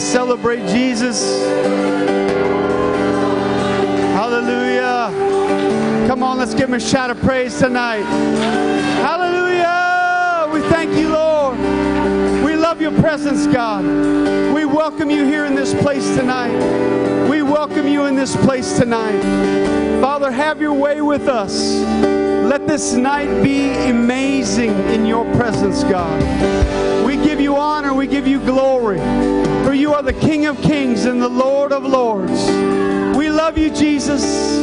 celebrate Jesus. Hallelujah. Come on, let's give him a shout of praise tonight. Hallelujah. We thank you, Lord. We love your presence, God. We welcome you here in this place tonight. We welcome you in this place tonight. Father, have your way with us. Let this night be amazing in your presence, God. We give you honor. We give you glory. For you are the King of kings and the Lord of lords. We love you, Jesus.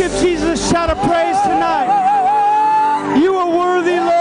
give Jesus a shout of praise tonight. You are worthy, Lord.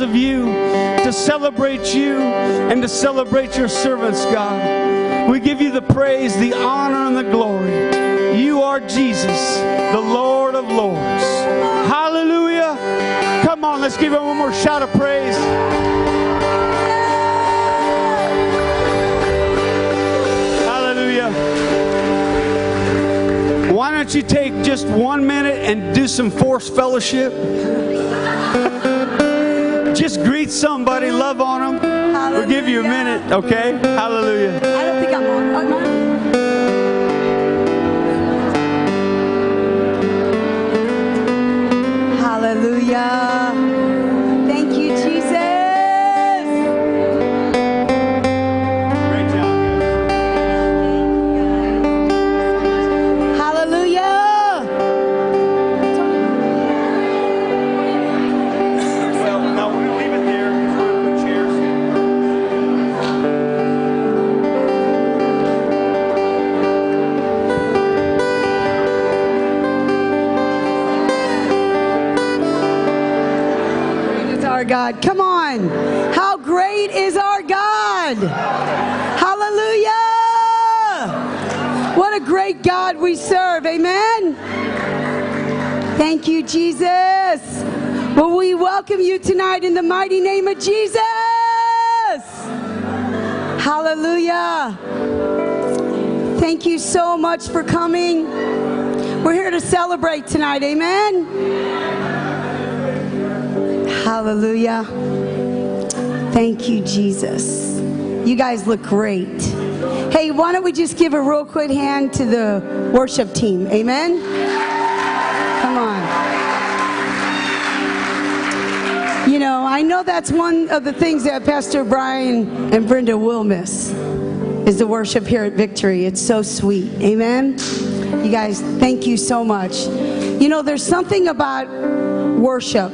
Because of you to celebrate you and to celebrate your servants, God. We give you the praise, the honor, and the glory. You are Jesus, the Lord of Lords. Hallelujah. Come on, let's give him one more shout of praise. Hallelujah. Why don't you take just one minute and do some forced fellowship? Just greet somebody, love on them. We'll give you a minute, okay? Hallelujah. I don't think I'm on. Oh, I'm on. Hallelujah. Thank you, Jesus. Well, we welcome you tonight in the mighty name of Jesus. Hallelujah. Thank you so much for coming. We're here to celebrate tonight. Amen. Hallelujah. Thank you, Jesus. You guys look great. Hey, why don't we just give a real quick hand to the worship team? Amen. Know, I know that's one of the things that Pastor Brian and Brenda will miss is the worship here at Victory. It's so sweet. Amen. You guys, thank you so much. You know, there's something about worship.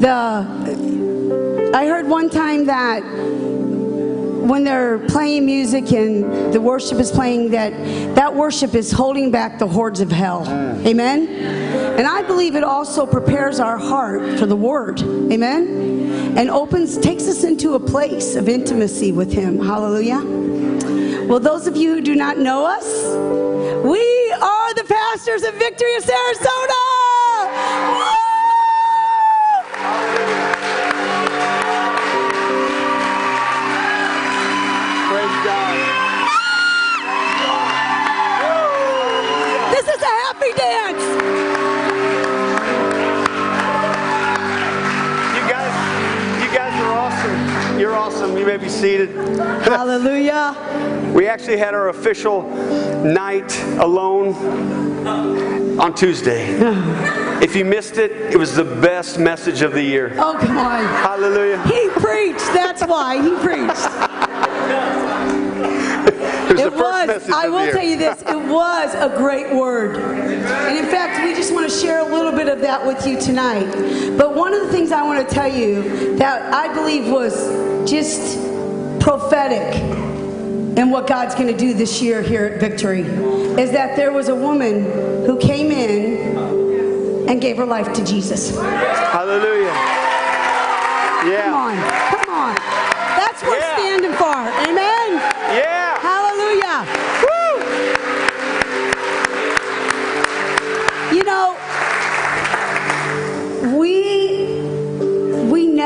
The I heard one time that when they're playing music and the worship is playing that that worship is holding back the hordes of hell. Amen? And i believe it also prepares our heart for the word. Amen? And opens takes us into a place of intimacy with him. Hallelujah. Well those of you who do not know us we are the pastors of victory of sarasota happy dance You guys, you guys are awesome. You're awesome. You may be seated. hallelujah We actually had our official night alone on Tuesday. If you missed it, it was the best message of the year. oh come on Hallelujah. He preached. That's why he preached. It was It the first was. message I will tell you this. It was a great word. And in fact, we just want to share a little bit of that with you tonight. But one of the things I want to tell you that I believe was just prophetic in what God's going to do this year here at Victory is that there was a woman who came in and gave her life to Jesus. Hallelujah. Come on. Come on. That's what Yeah. we're standing for. Amen. Yeah.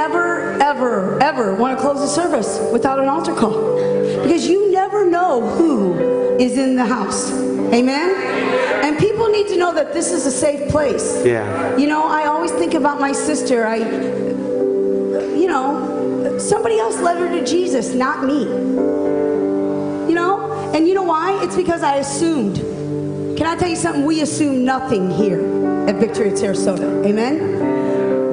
Never ever ever want to close the service without an altar call because you never know who is in the house. Amen. And people need to know that this is a safe place. Yeah. You know, I always think about my sister. I you know, somebody else led her to Jesus, not me. You know? And you know why? It's because I assumed. Can I tell you something? We assume nothing here at Victory at Sarasota. Amen?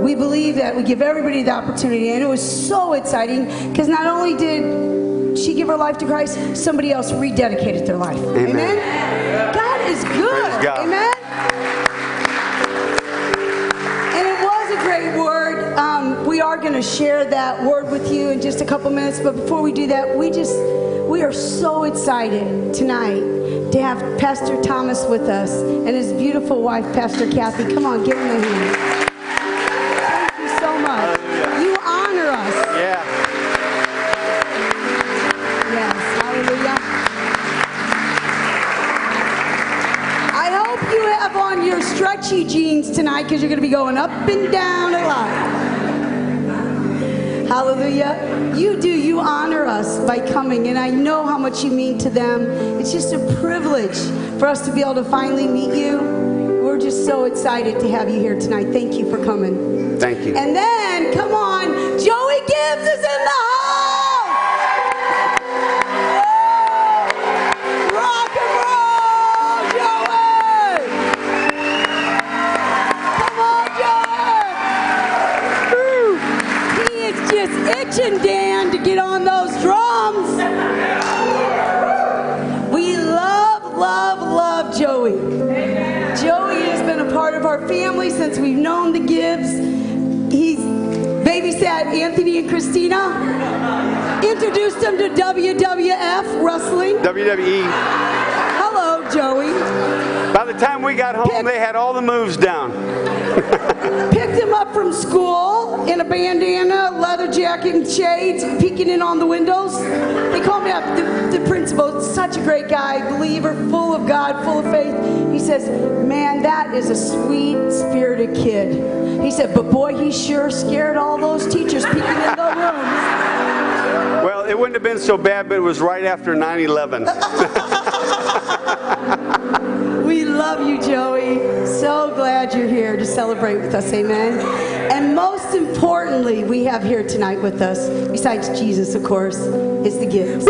We believe that we give everybody the opportunity, and it was so exciting because not only did she give her life to Christ, somebody else rededicated their life. Amen. God is good. God. Amen? And it was a great word. Um, we are going to share that word with you in just a couple minutes. But before we do that, we just we are so excited tonight to have Pastor Thomas with us and his beautiful wife, Pastor Kathy. Come on, give him a hand. Tonight because you're going to be going up and down a lot. Hallelujah. You do, you honor us by coming, and I know how much you mean to them. It's just a privilege for us to be able to finally meet you. We're just so excited to have you here tonight. Thank you for coming. Thank you. And then, come on, Joey Gibbs is Christina, introduced him to WWF wrestling. WWE. Hello, Joey. By the time we got home, they had all the moves down. Picked him up from school in a bandana, leather jacket, and shades, peeking in on the windows. They called me up the, the principal. such a great guy, believer, full of God, full of faith. He says, Man, that is a sweet spirited kid. He said, But boy, he sure scared all those teachers peeking in the rooms. Well, it wouldn't have been so bad, but it was right after 9 11. We love you, Joey. So glad you're here to celebrate with us. Amen. And most importantly, we have here tonight with us, besides Jesus, of course, is the Gibbs.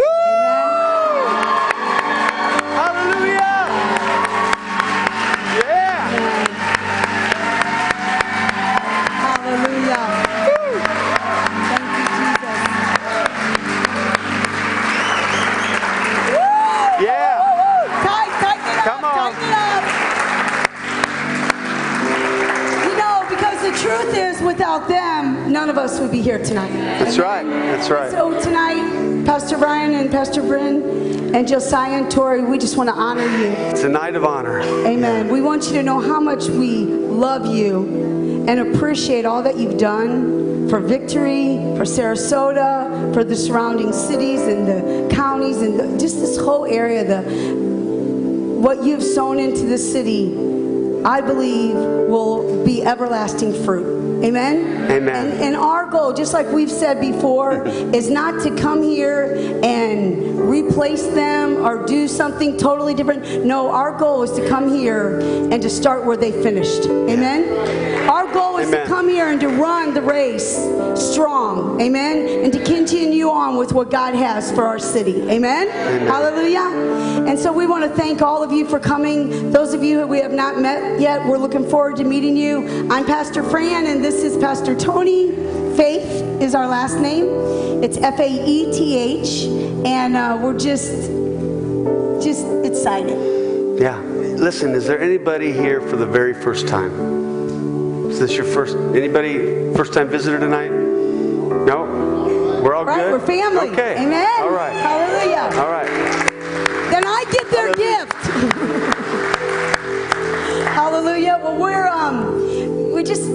Us would be here tonight. That's right. That's right. So tonight, Pastor Brian and Pastor Bryn and Josiah and Tori, we just want to honor you. It's a night of honor. Amen. We want you to know how much we love you and appreciate all that you've done for Victory, for Sarasota, for the surrounding cities and the counties and the, just this whole area. The what you've sown into the city, I believe, will be everlasting fruit. Amen. Amen. And, and our goal, just like we've said before, is not to come here and replace them or do something totally different. No, our goal is to come here and to start where they finished. Amen. Is Amen. to come here and to run the race strong. Amen. And to continue on with what God has for our city. Amen. Hallelujah. And so we want to thank all of you for coming. Those of you who we have not met yet, we're looking forward to meeting you. I'm Pastor Fran, and this is Pastor Tony. Faeth is our last name. It's F A E T H, and uh, we're just, just excited. Yeah. Listen, is there anybody here for the very first time? Is this your first, anybody first time visitor tonight? No? We're all Right? good? We're family. Okay. Amen. All right. Hallelujah. All right. then I get their gift. Hallelujah. Well, we're um, we just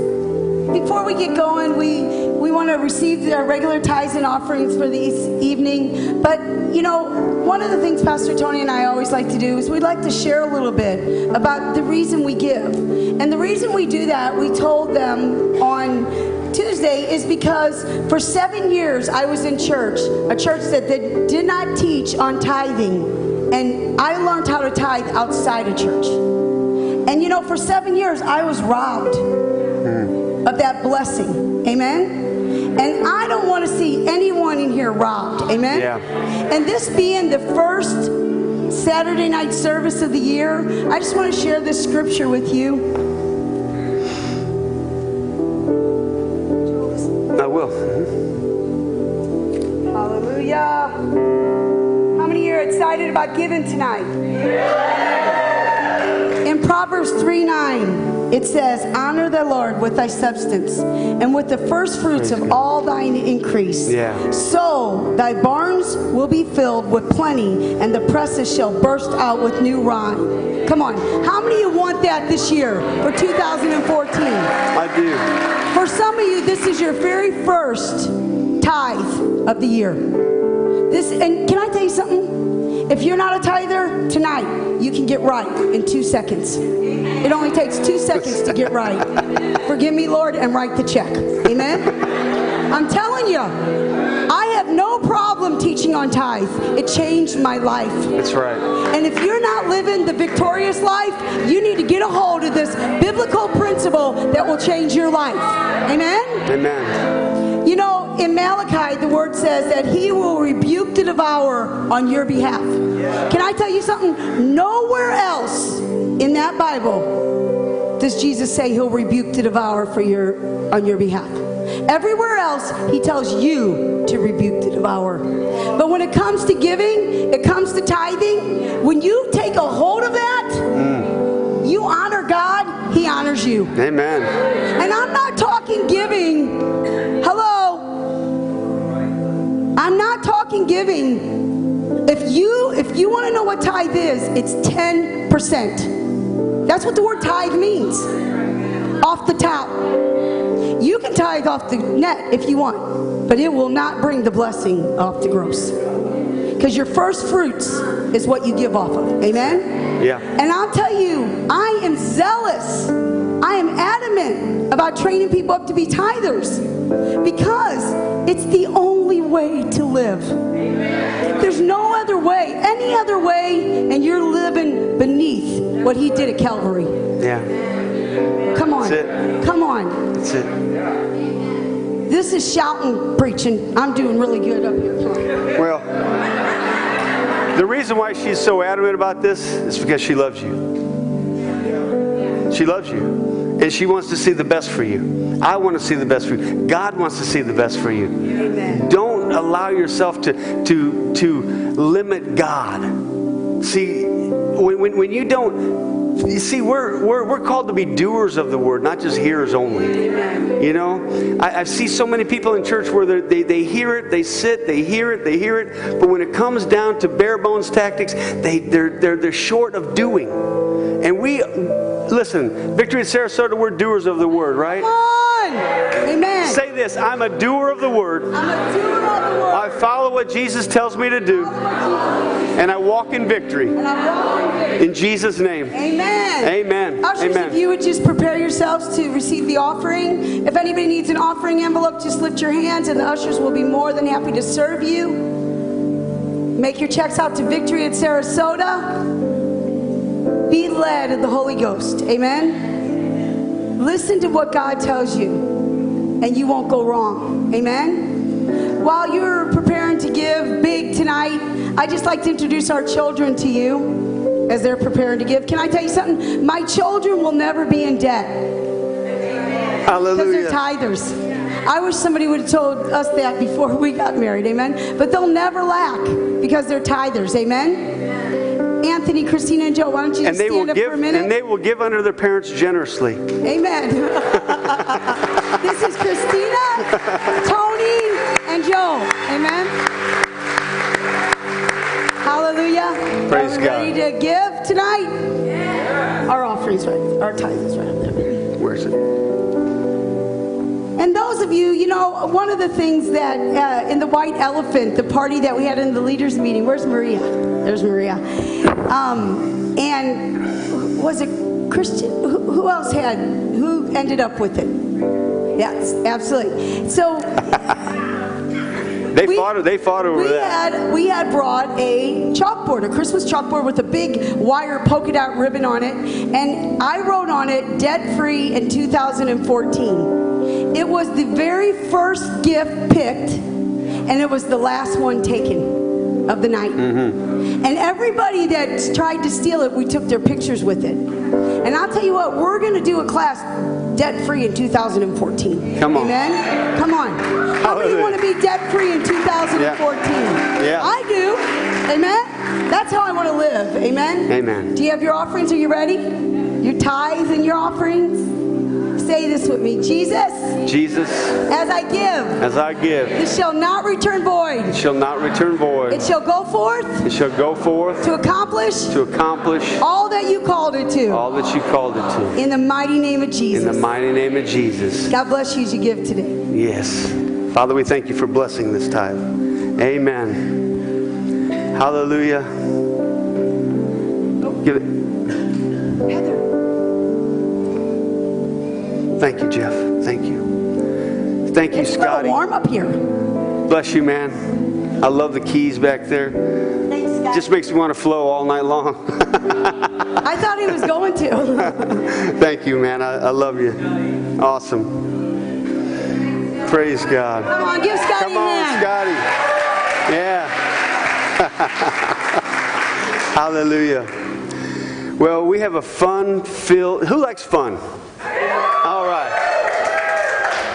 before we get going, we we want to receive our regular tithes and offerings for this evening. But you know, one of the things Pastor Tony and I always like to do is we'd like to share a little bit about the reason we give, and the reason we do that, we told them on Tuesday is because for seven years I was in church, a church that did, did not teach on tithing. And I learned how to tithe outside of church. And you know, for seven years I was robbed hmm. of that blessing. Amen? See anyone in here robbed. Amen? Yeah. And this being the first Saturday night service of the year, I just want to share this scripture with you. I will. Mm-hmm. Hallelujah. How many are excited about giving tonight? In Proverbs 3 9, it says, Honor the Lord with thy substance and with the first fruits of all thine increase. Yeah. So thy barns will be filled with plenty, and the presses shall burst out with new wine. Come on. How many of you want that this year for 2014? I do. For some of you, this is your very first tithe of the year. This, and can I tell you something? If you're not a tither tonight, you can get right in two seconds. It only takes two seconds to get right. Forgive me, Lord, and write the check. Amen. I'm telling you, I have no problem teaching on tithe. It changed my life. That's right. And if you're not living the victorious life, you need to get a hold of this biblical principle that will change your life. Amen? Amen. You know, in Malachi, the word says that he will rebuke the devourer on your behalf. Can I tell you something? Nowhere else in that Bible does Jesus say he'll rebuke the devourer for your on your behalf. Everywhere else, he tells you to rebuke the devourer. But when it comes to giving, it comes to tithing, when you take a hold of that, mm. you honor God, he honors you. Amen. And I'm not talking giving. Hello. I'm not talking giving. If you if you want to know what tithe is, it's 10%. That's what the word tithe means. Off the top. You can tithe off the net if you want, but it will not bring the blessing off the gross. Because your first fruits is what you give off of. Amen? Yeah. And I'll tell you, I am zealous. I am adamant about training people up to be tithers because it's the only way to live. There's no other way, any other way, and you're living beneath what he did at Calvary. Yeah. Come on. Come on. That's it. This is shouting preaching. I'm doing really good up here. Well, the reason why she's so adamant about this is because she loves you. She loves you. And she wants to see the best for you. I want to see the best for you. God wants to see the best for you. Amen. Don't allow yourself to, to, to limit God. See, when, when, when you don't, you see, we're, we're, we're called to be doers of the word, not just hearers only. You know, I, I see so many people in church where they, they hear it, they sit, they hear it, they hear it, but when it comes down to bare bones tactics, they, they're, they're, they're short of doing. And we, listen, Victory at Sarasota, we're doers of the word, right? Come on. Amen. Say this I'm a doer of the word. I'm a doer of the word. I follow what Jesus tells me to do, and I walk in victory. And I'm walking with. In Jesus' name. Amen. Amen. Ushers, Amen. if you would just prepare yourselves to receive the offering. If anybody needs an offering envelope, just lift your hands and the ushers will be more than happy to serve you. Make your checks out to Victory at Sarasota. Be led of the Holy Ghost. Amen. Listen to what God tells you, and you won't go wrong. Amen. While you're preparing to give big tonight, I'd just like to introduce our children to you as they're preparing to give. Can I tell you something? My children will never be in debt Hallelujah. Because they're tithers. I wish somebody would have told us that before we got married, amen? But they'll never lack because they're tithers, amen? Anthony, Christina, and Joe, why don't you And just they will up give for a minute? and they will give under their parents generously. Amen. this is Christina, Tony, and Joe. Amen. Hallelujah. Praise Are we ready to give tonight? Our offerings right, our tithe is right up there. Where's it? And those of you, you know, one of the things that uh, in the White Elephant, the party that we had in the leaders' meeting, where's Maria? There's Maria. Um, and was it Christian? Who, who else had? Who ended up with it? Yes, absolutely. So They We- fought they fought over we that. had we had brought a chalkboard, a Christmas chalkboard with a big wire polka dot ribbon on it, and I wrote on it "debt free" in 2014. It was the very first gift picked, and it was the last one taken of the night. Mm-hmm. And everybody that tried to steal it, we took their pictures with it. And I'll tell you what, we're going to do a class debt free in 2014. Come on. Amen. Come on. How many Hallelujah. want to be debt free in 2014? Yeah. I do. Amen. That's how I want to live. Amen. Amen. Do you have your offerings? Are you ready? Your tithes and your offerings? Say this with me. Jesus, Jesus, as I give, as I give, It shall not return void. it shall not return void. It shall go forth It shall go forth to accomplish to accomplish all that you called it to. all that you called it to. In the mighty name of Jesus. In the mighty name of Jesus. God bless you as you give today. Yes. Father, we thank you for blessing this time. Amen. Hallelujah. Give it. Thank you, Jeff. Thank you. Thank you, It's Scotty. warm up here. Bless you, man. I love the keys back there. Thanks, guys. Just makes me want to flow all night long. I thought he was going to. Thank you, man. I, I love you. Awesome. Praise God. Come on, give Scotty Come on, hand. Scotty. Yeah. Hallelujah. Well, we have a fun filled. Who likes fun?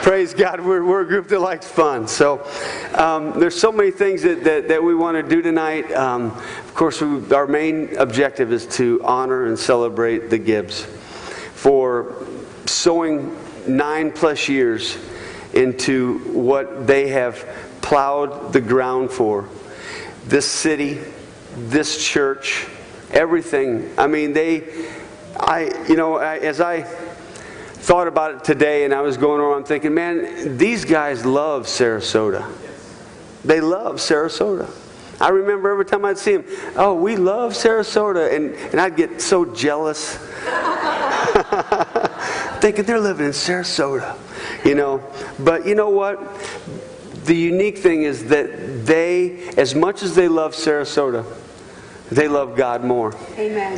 Praise God. We're, we're a group that likes fun. So um, there's so many things that, that, that we want to do tonight. Um, of course, we, our main objective is to honor and celebrate the Gibbs for sowing nine plus years into what they have plowed the ground for. This city, this church, everything. I mean, they, I, you know, I, as I thought about it today and I was going around thinking, man, these guys love Sarasota. They love Sarasota. I remember every time I'd see them, oh, we love Sarasota. And, and I'd get so jealous. Thinking they're living in Sarasota, you know. But you know what? The unique thing is that they, as much as they love Sarasota, they love God more. Amen.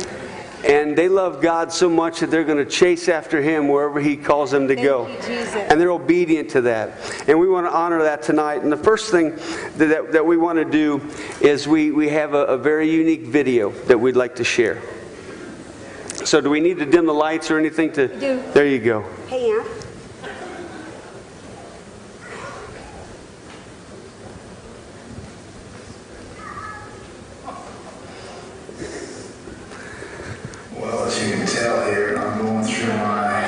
And they love God so much that they're going to chase after Him wherever He calls them to Thank go. you, And they're obedient to that. And we want to honor that tonight. And the first thing that, that, we want to do is we, we have a, a very unique video that we'd like to share. So, do we need to dim the lights or anything to? do. There you go. Hey, Aunt. Well, as you can tell here, I'm going through my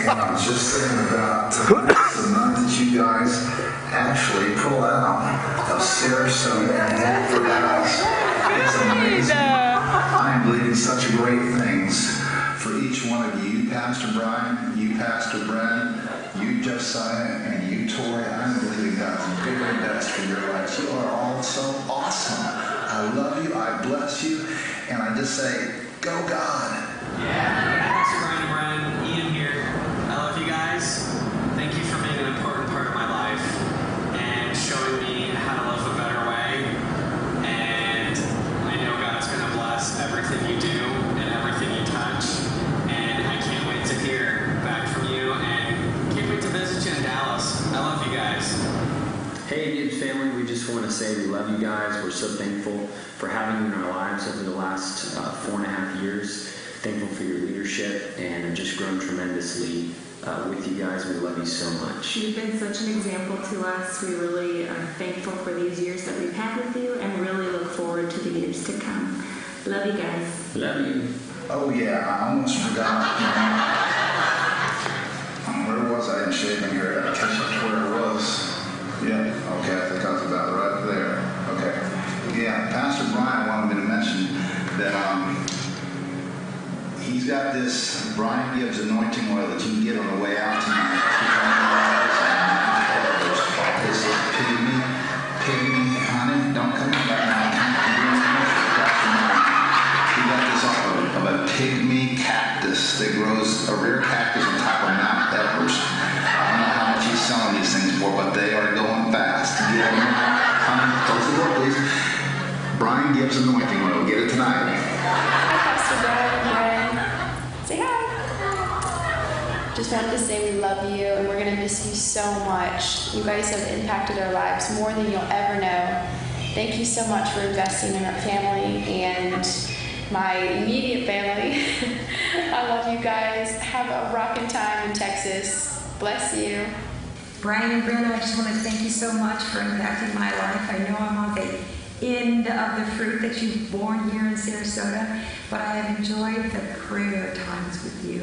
and I'm just thinking about the night that you guys actually pull out of Sarasota and Hanford House. It's amazing. I am believing such great things for each one of you. Pastor Brian, you, Pastor Brad, you, Josiah, and you, Tori. I'm believing God's bigger best for your lives. You are all so awesome. I love you. I bless you. And I just say, go God. Yeah. Pastor Brian Brian, Ian here. I love you guys. Thank you for being an important part of my life and showing me how to live a better way. And I know God's going to bless everything you do and everything you touch. And I can't wait to hear back from you and can't wait to visit you in Dallas. I love you guys. Hey, Gibbs family, we just want to say we love you guys. We're so thankful for having you in our lives over the last uh, four and a half years. Thankful for your leadership and I've just grown tremendously uh, with you guys. We love you so much. You've been such an example to us. We really are thankful for these years that we've had with you and really look forward to the years to come. Love you guys. Love you. Oh, yeah, I almost forgot. Where was I in shaving here? I catch up to where it was. Yeah, okay, I think I was about right there. Yeah, Pastor Brian wanted me to mention that um, he's got this Brian Gibbs anointing oil that you can get on the way out tonight. This is pygmy, pygmy honey. Don't come in right now. He got this off of, of a pygmy cactus that grows a rare cactus on top of Mount Everest. I don't know how much he's selling these things for, but they are going fast. Get them. Honey, close the door, please. Brian Gibbs anointing oil. Get it tonight. Pastor Brad, Brian. Say hi. Just wanted to say we love you and we're going to miss you so much. You guys have impacted our lives more than you'll ever know. Thank you so much for investing in our family and my immediate family. I love you guys. Have a rocking time in Texas. Bless you. Brian and Brenda, I just want to thank you so much for impacting my life. I know I'm on the end of the fruit that you've borne here in Sarasota, but I have enjoyed the prayer times with you.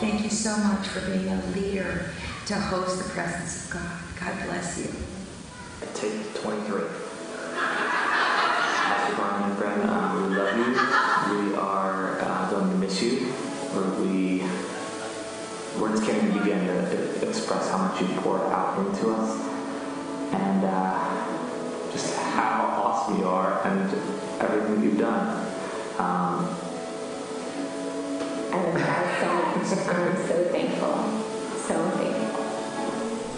Thank you so much for being a leader to host the presence of God. God bless you. Take 23. Pastor Brian and um, we love you. We are uh, going to miss you. We words can't even begin to express how much you pour out into us, and uh, just how awesome you are, and everything you've done. Um, And I'm so, I'm so thankful. So thankful.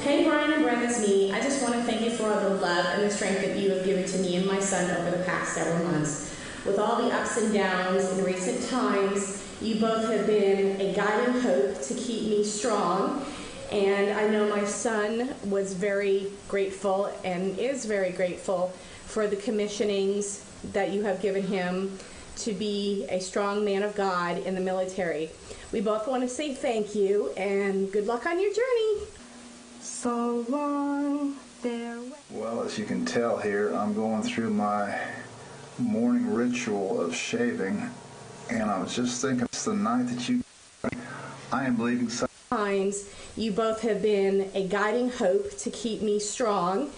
Hey Brian and Brent, it's me. I just want to thank you for all the love and the strength that you have given to me and my son over the past several months. With all the ups and downs in recent times, you both have been a guiding hope to keep me strong. And I know my son was very grateful and is very grateful for the commissionings that you have given him to be a strong man of God in the military. We both want to say thank you and good luck on your journey. So long there. Well, as you can tell here, I'm going through my morning ritual of shaving, and I was just thinking, it's the night that you. I am believing so. Times you both have been a guiding hope to keep me strong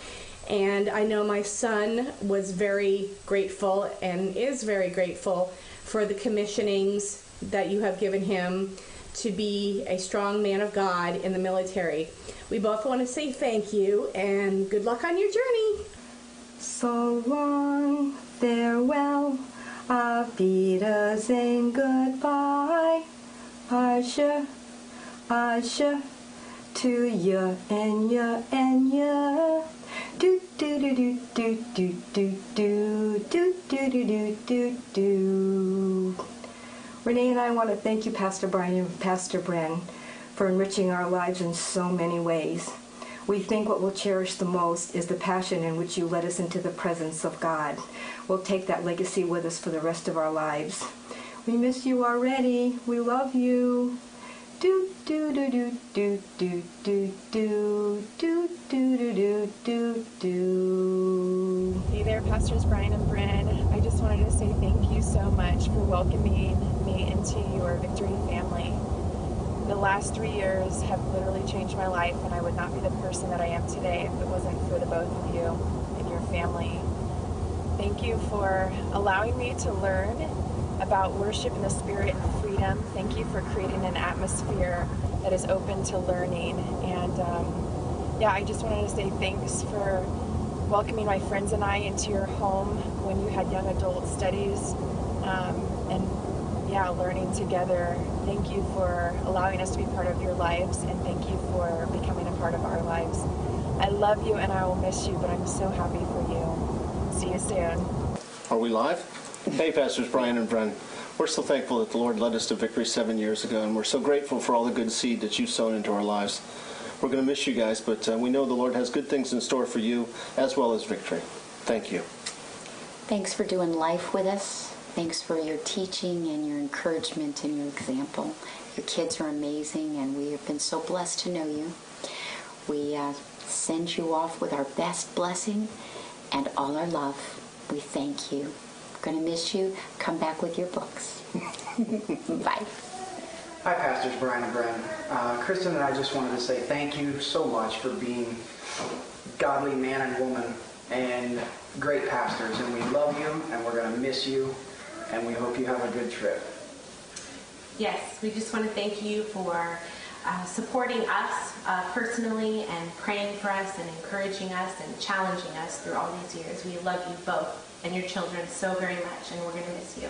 and i know my son was very grateful and is very grateful for the commissionings that you have given him to be a strong man of God in the military. We both want to say thank you and good luck on your journey. So long, farewell, auf Wiedersehen, goodbye. Asher, Asher, to you and you and you. Do do do do do do do do do do do do do do. Renee and I want to thank you, Pastor Brian and Pastor Bren, for enriching our lives in so many ways. We think what we'll cherish the most is the passion in which you led us into the presence of God. We'll take that legacy with us for the rest of our lives. We miss you already. We love you. Do do do do do do do do do do do do do do. Hey there, Pastors Brian and Bren. I just wanted to say thank you so much for welcoming me into your Victory family. The last three years have literally changed my life, and I would not be the person that I am today if it wasn't for the both of you and your family. Thank you for allowing me to learn about worship in the spirit and freedom. Thank you for creating an atmosphere that is open to learning. And um, yeah, I just wanted to say thanks for welcoming my friends and I into your home when you had young adult studies. Um, and yeah, learning together. Thank you for allowing us to be part of your lives, and thank you for becoming a part of our lives. I love you and I will miss you, but I'm so happy for you. See you soon. Are we live? Hey, Pastors Brian and Bren. We're so thankful that the Lord led us to victory seven years ago, and we're so grateful for all the good seed that you've sown into our lives. We're going to miss you guys, but uh, we know the Lord has good things in store for you as well as victory. Thank you. Thanks for doing life with us. Thanks for your teaching and your encouragement and your example. Your kids are amazing, and we have been so blessed to know you. We uh, send you off with our best blessing and all our love. We thank you. Going to miss you. Come back with your books. Bye. Hi, Pastors Brian and Bren. Uh, Kristen and I just wanted to say thank you so much for being godly man and woman and great pastors. And we love you, and we're going to miss you, and we hope you have a good trip. Yes, we just want to thank you for uh, supporting us uh, personally and praying for us and encouraging us and challenging us through all these years. We love you both and your children so very much, and we're going to miss you.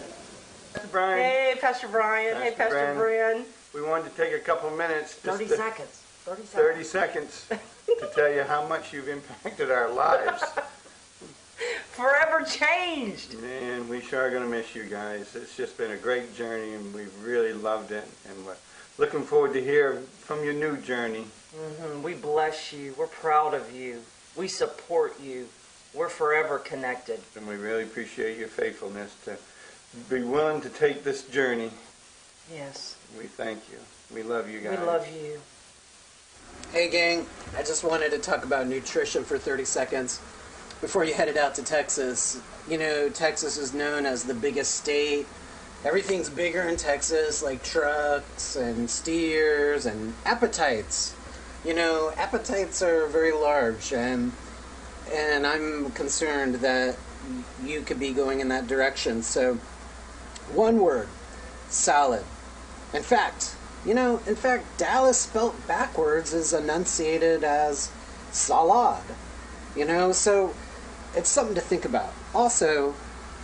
Pastor Brian. Hey, Pastor Brian. hey, Pastor Pastor Brian. Brian. We wanted to take a couple minutes. just 30 to- seconds. 30 seconds. 30 seconds to tell you how much you've impacted our lives. Forever changed. Man, we sure are going to miss you guys. It's just been a great journey, and we've really loved it. And we're looking forward to hear from your new journey. hmm We bless you. We're proud of you. We support you. We're forever connected. And we really appreciate your faithfulness to be willing to take this journey. Yes. We thank you. We love you guys. We love you. Hey, gang. I just wanted to talk about nutrition for 30 seconds before you headed out to Texas. You know, Texas is known as the biggest state. Everything's bigger in Texas, like trucks and steers and appetites. You know, appetites are very large, and and I'm concerned that you could be going in that direction. So, one word: salad. In fact, you know, in fact, Dallas spelt backwards is enunciated as salad. You know, so it's something to think about. Also,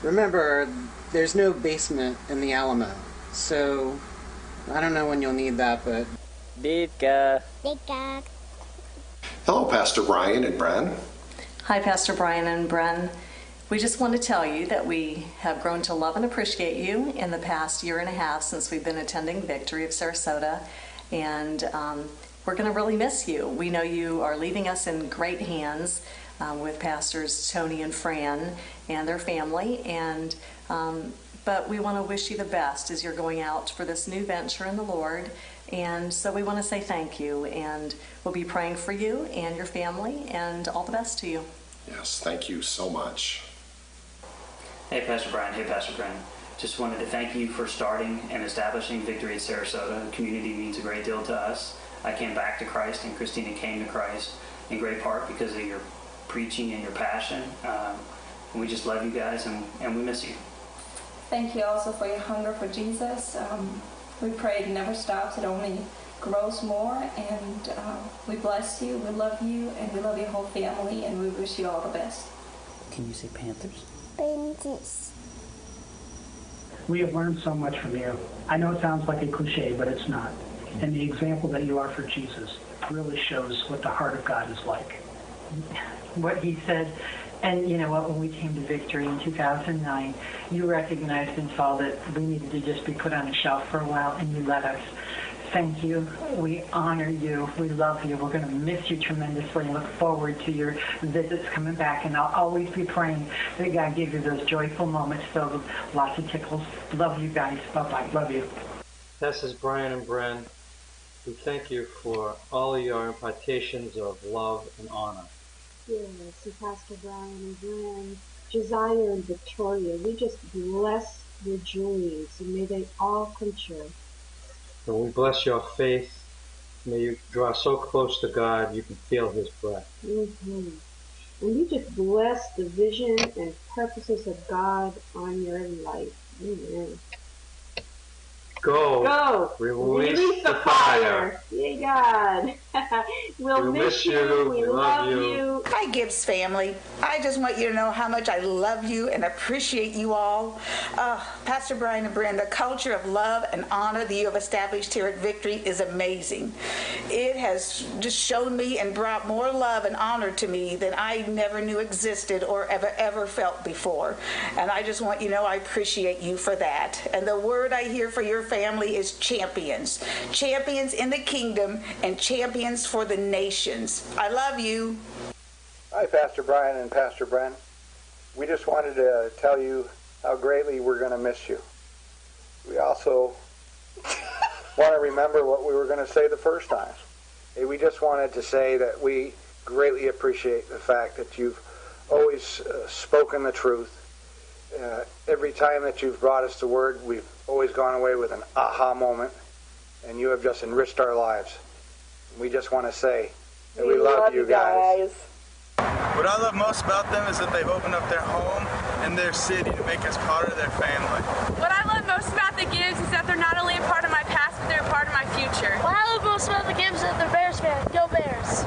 remember, there's no basement in the Alamo. So, I don't know when you'll need that, but. Ditka. Ditka. Hello, Pastor Brian and Bren. Hi, Pastor Brian and Bren. We just want to tell you that we have grown to love and appreciate you in the past year and a half since we've been attending Victory of Sarasota, and um, we're going to really miss you. We know you are leaving us in great hands uh, with Pastors Tony and Fran and their family, and um, but we want to wish you the best as you're going out for this new venture in the Lord. And so we want to say thank you, and we'll be praying for you and your family, and all the best to you. Yes, thank you so much. Hey, Pastor Brian. Hey, Pastor Brennan. Just wanted to thank you for starting and establishing Victory at Sarasota. The community means a great deal to us. I came back to Christ, and Christina came to Christ in great part because of your preaching and your passion. Um, and we just love you guys, and, and we miss you. Thank you also for your hunger for Jesus. Um, we pray it never stops. It only grows more. And uh, we bless you, we love you, and we love your whole family, and we wish you all the best. Can you say Panthers? Panthers. We have learned so much from you. I know it sounds like a cliche, but it's not. And the example that you are for Jesus really shows what the heart of God is like. What he said, and you know what, when we came to Victory in 2009, you recognized and saw that we needed to just be put on a shelf for a while, and you let us. Thank you. We honor you. We love you. We're going to miss you tremendously and look forward to your visits coming back. And I'll always be praying that God give you those joyful moments filled with lots of tickles. Love you guys. Bye-bye. Love you. This is Brian and Bren. We thank you for all your impartations of love and honor. And Pastor Brian and Bren, Josiah and Victoria, we just bless your dreams and may they all come true. And we bless your faith. May you draw so close to God you can feel His breath. Mm-hmm. And we just bless the vision and purposes of God on your life. Amen. Go. Go. Release, Release the fire. Yay, God. we'll, We miss miss you. you. We, We love love you. you. Hi, Gibbs family. I just want you to know how much I love you and appreciate you all. Uh, Pastor Brian and Brenda, the culture of love and honor that you have established here at Victory is amazing. It has just shown me and brought more love and honor to me than I never knew existed or ever, ever felt before. And I just want you to know I appreciate you for that. And the word I hear for your family is champions. Champions in the kingdom and champions for the nations. I love you. Hi, Pastor Brian and Pastor Bren. We just wanted to tell you how greatly we're going to miss you. We also want to remember what we were going to say the first time. We just wanted to say that we greatly appreciate the fact that you've always uh, spoken the truth. Uh, every time that you've brought us the word, we've always gone away with an aha moment, and you have just enriched our lives. We just want to say that we, love, you guys. What I love most about them is that they've opened up their home and their city to make us part of their family. What I love most about the Gibbs is that they're not only a part of my past, but they're a part of my future. What I love most about the Gibbs is that they're Bears fans. Go Bears.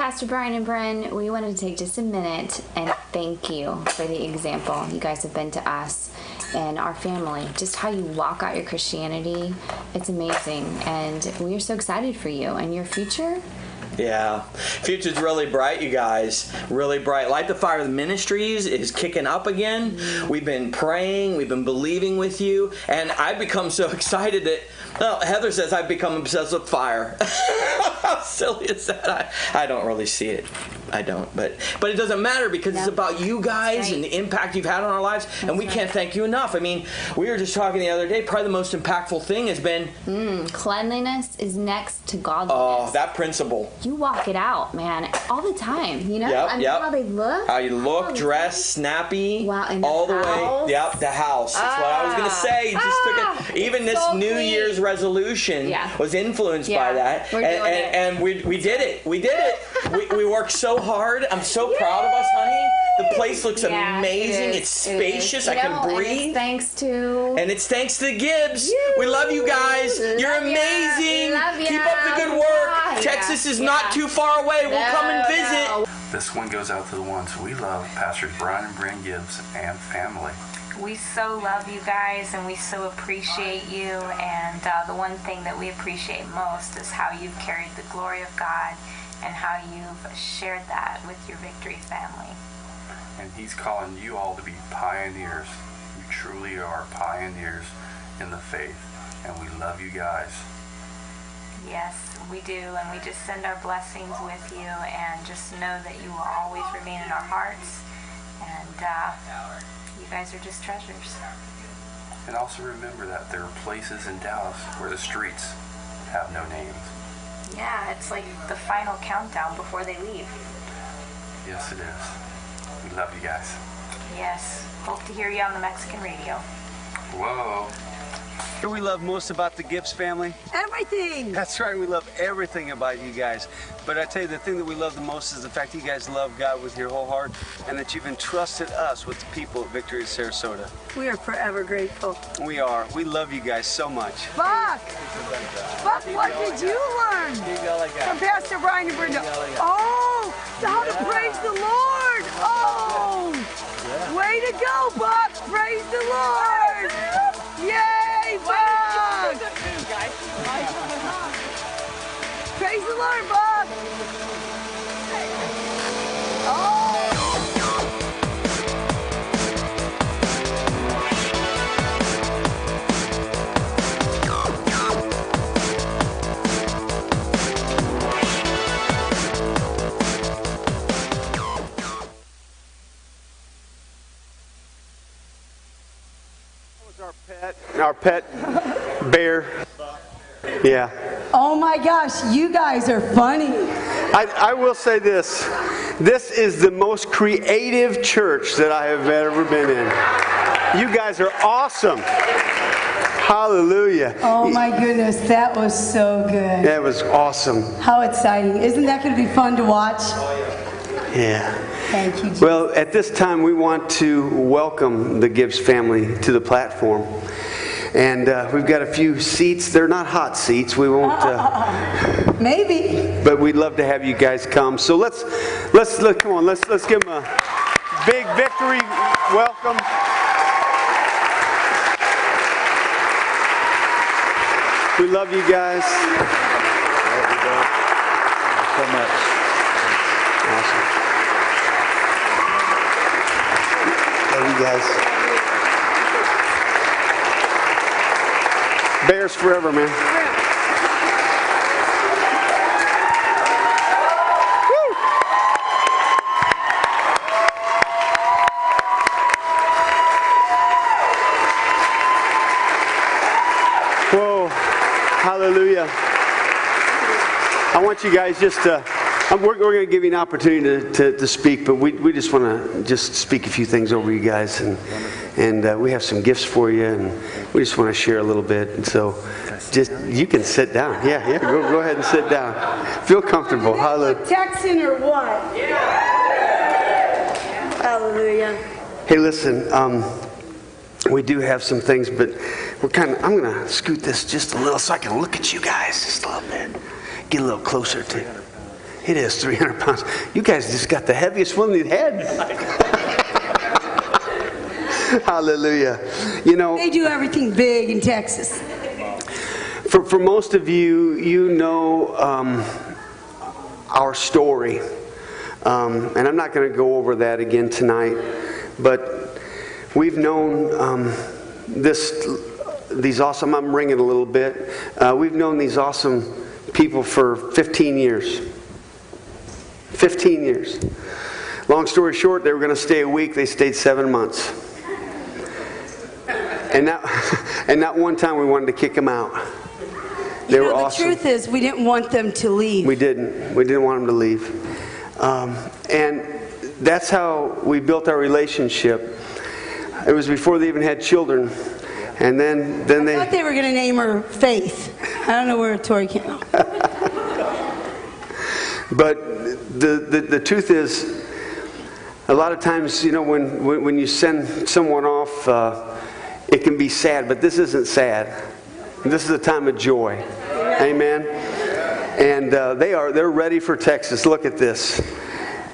Pastor Brian and Bren, we wanted to take just a minute and thank you for the example you guys have been to us and our family. Just how you walk out your Christianity, it's amazing. And we are so excited for you and your future. Yeah, future's really bright, you guys. Really bright. Light the Fire of the Ministries is kicking up again. We've been praying, we've been believing with you, and I've become so excited that well, Heather says I've become obsessed with fire. How silly is that? I, I don't really see it. I don't, but but it doesn't matter because it's about you guys and the impact you've had on our lives, and we can't thank you enough. I mean, we were just talking the other day. Probably the most impactful thing has been Mm, cleanliness is next to godliness. oh that principle. you walk it out, man, all the time. You know, Yep, I mean, yep. how they look. How you look, dress, snappy, and all the house. way. Yep, the house. That's what I was gonna Ah. say. Just Ah, took it. Even this so New clean. Year's resolution Yeah. was influenced Yeah, by that, we're and, doing and, it. and we we did it. We did it. we, we worked so hard. I'm so proud of us, honey. The place looks Yeah, amazing. is, it's spacious. You I can know, and it's breathe. thanks to And it's thanks to the Gibbs. We love you guys. You're Love ya. amazing. Love ya. Keep up the good work. Yeah. Texas is Yeah. not too far away. We'll come and visit. no. This one goes out to the ones we love, Pastors Brian and Bren Gibbs and family. We so love you guys and we so appreciate you. And uh, the one thing that we appreciate most is how you've carried the glory of God and how you've shared that with your Victory family. And he's calling you all to be pioneers. You truly are pioneers in the faith. And we love you guys. Yes, we do. And we just send our blessings with you and just know that you will always remain in our hearts. And uh, guys are just treasures. And also remember that there are places in Dallas where the streets have no names. Yeah, it's like the final countdown before they leave. Yes, it is. We love you guys. Yes. Hope to hear you on the Mexican radio. Whoa. What do we love most about the Gibbs family? Everything. That's right, we love everything about you guys. But I tell you, the thing that we love the most is the fact that you guys love God with your whole heart and that you've entrusted us with the people at Victory Sarasota. We are forever grateful. We are. We love you guys so much. Buck! Buck, what did you learn from Pastor Brian and Brenda? Oh, how to praise the Lord! Oh! Way to go, Buck! Praise the Lord! Yay, Buck! Praise the Lord, Our pet bear. Yeah. Oh my gosh, you guys are funny. I, I will say this. This is the most creative church that I have ever been in. You guys are awesome. Hallelujah. Oh my goodness, that was so good. That was awesome. How exciting. Isn't that going to be fun to watch? Yeah. Thank you. Jesus. Well, at this time, we want to welcome the Gibbs family to the platform. And uh, we've got a few seats. They're not hot seats. We won't. Uh, Maybe. but we'd love to have you guys come. So let's let's look. Come on. Let's let's give them a big victory welcome. We love you guys. so much. Awesome. Love you guys. Bears forever, man. Whoa. Hallelujah. I want you guys just to, um, we're, we're going to give you an opportunity to, to, to speak, but we, we just want to just speak a few things over you guys. And, and uh, we have some gifts for you, and we just want to share a little bit. And so just, you can sit down. Yeah, yeah, go, go ahead and sit down. Feel comfortable. Hallelujah. Texan or what? Yeah. Hallelujah. Hey, listen, um, we do have some things, but we're kind of, I'm going to scoot this just a little so I can look at you guys just a little bit. Get a little closer to It is 300 pounds. You guys just got the heaviest one you've had. Hallelujah. You know, They do everything big in Texas. for, for most of you, you know um, our story. Um, and I'm not going to go over that again tonight, but we've known um, this, these awesome, I'm ringing a little bit. Uh, we've known these awesome people for 15 years. 15 years. Long story short, they were going to stay a week, they stayed seven months. And that, and not one time we wanted to kick them out. They you were know, the awesome. truth is, we didn't want them to leave. We didn't. We didn't want them to leave. Um, and that's how we built our relationship. It was before they even had children. And then, then I thought they. they were going to name her Faith. I don't know where Tori came from. But the, the, the truth is, a lot of times, you know, when, when, when you send someone off, uh, it can be sad, but this isn't sad. This is a time of joy. Amen. And uh, they are, they're ready for Texas. Look at this.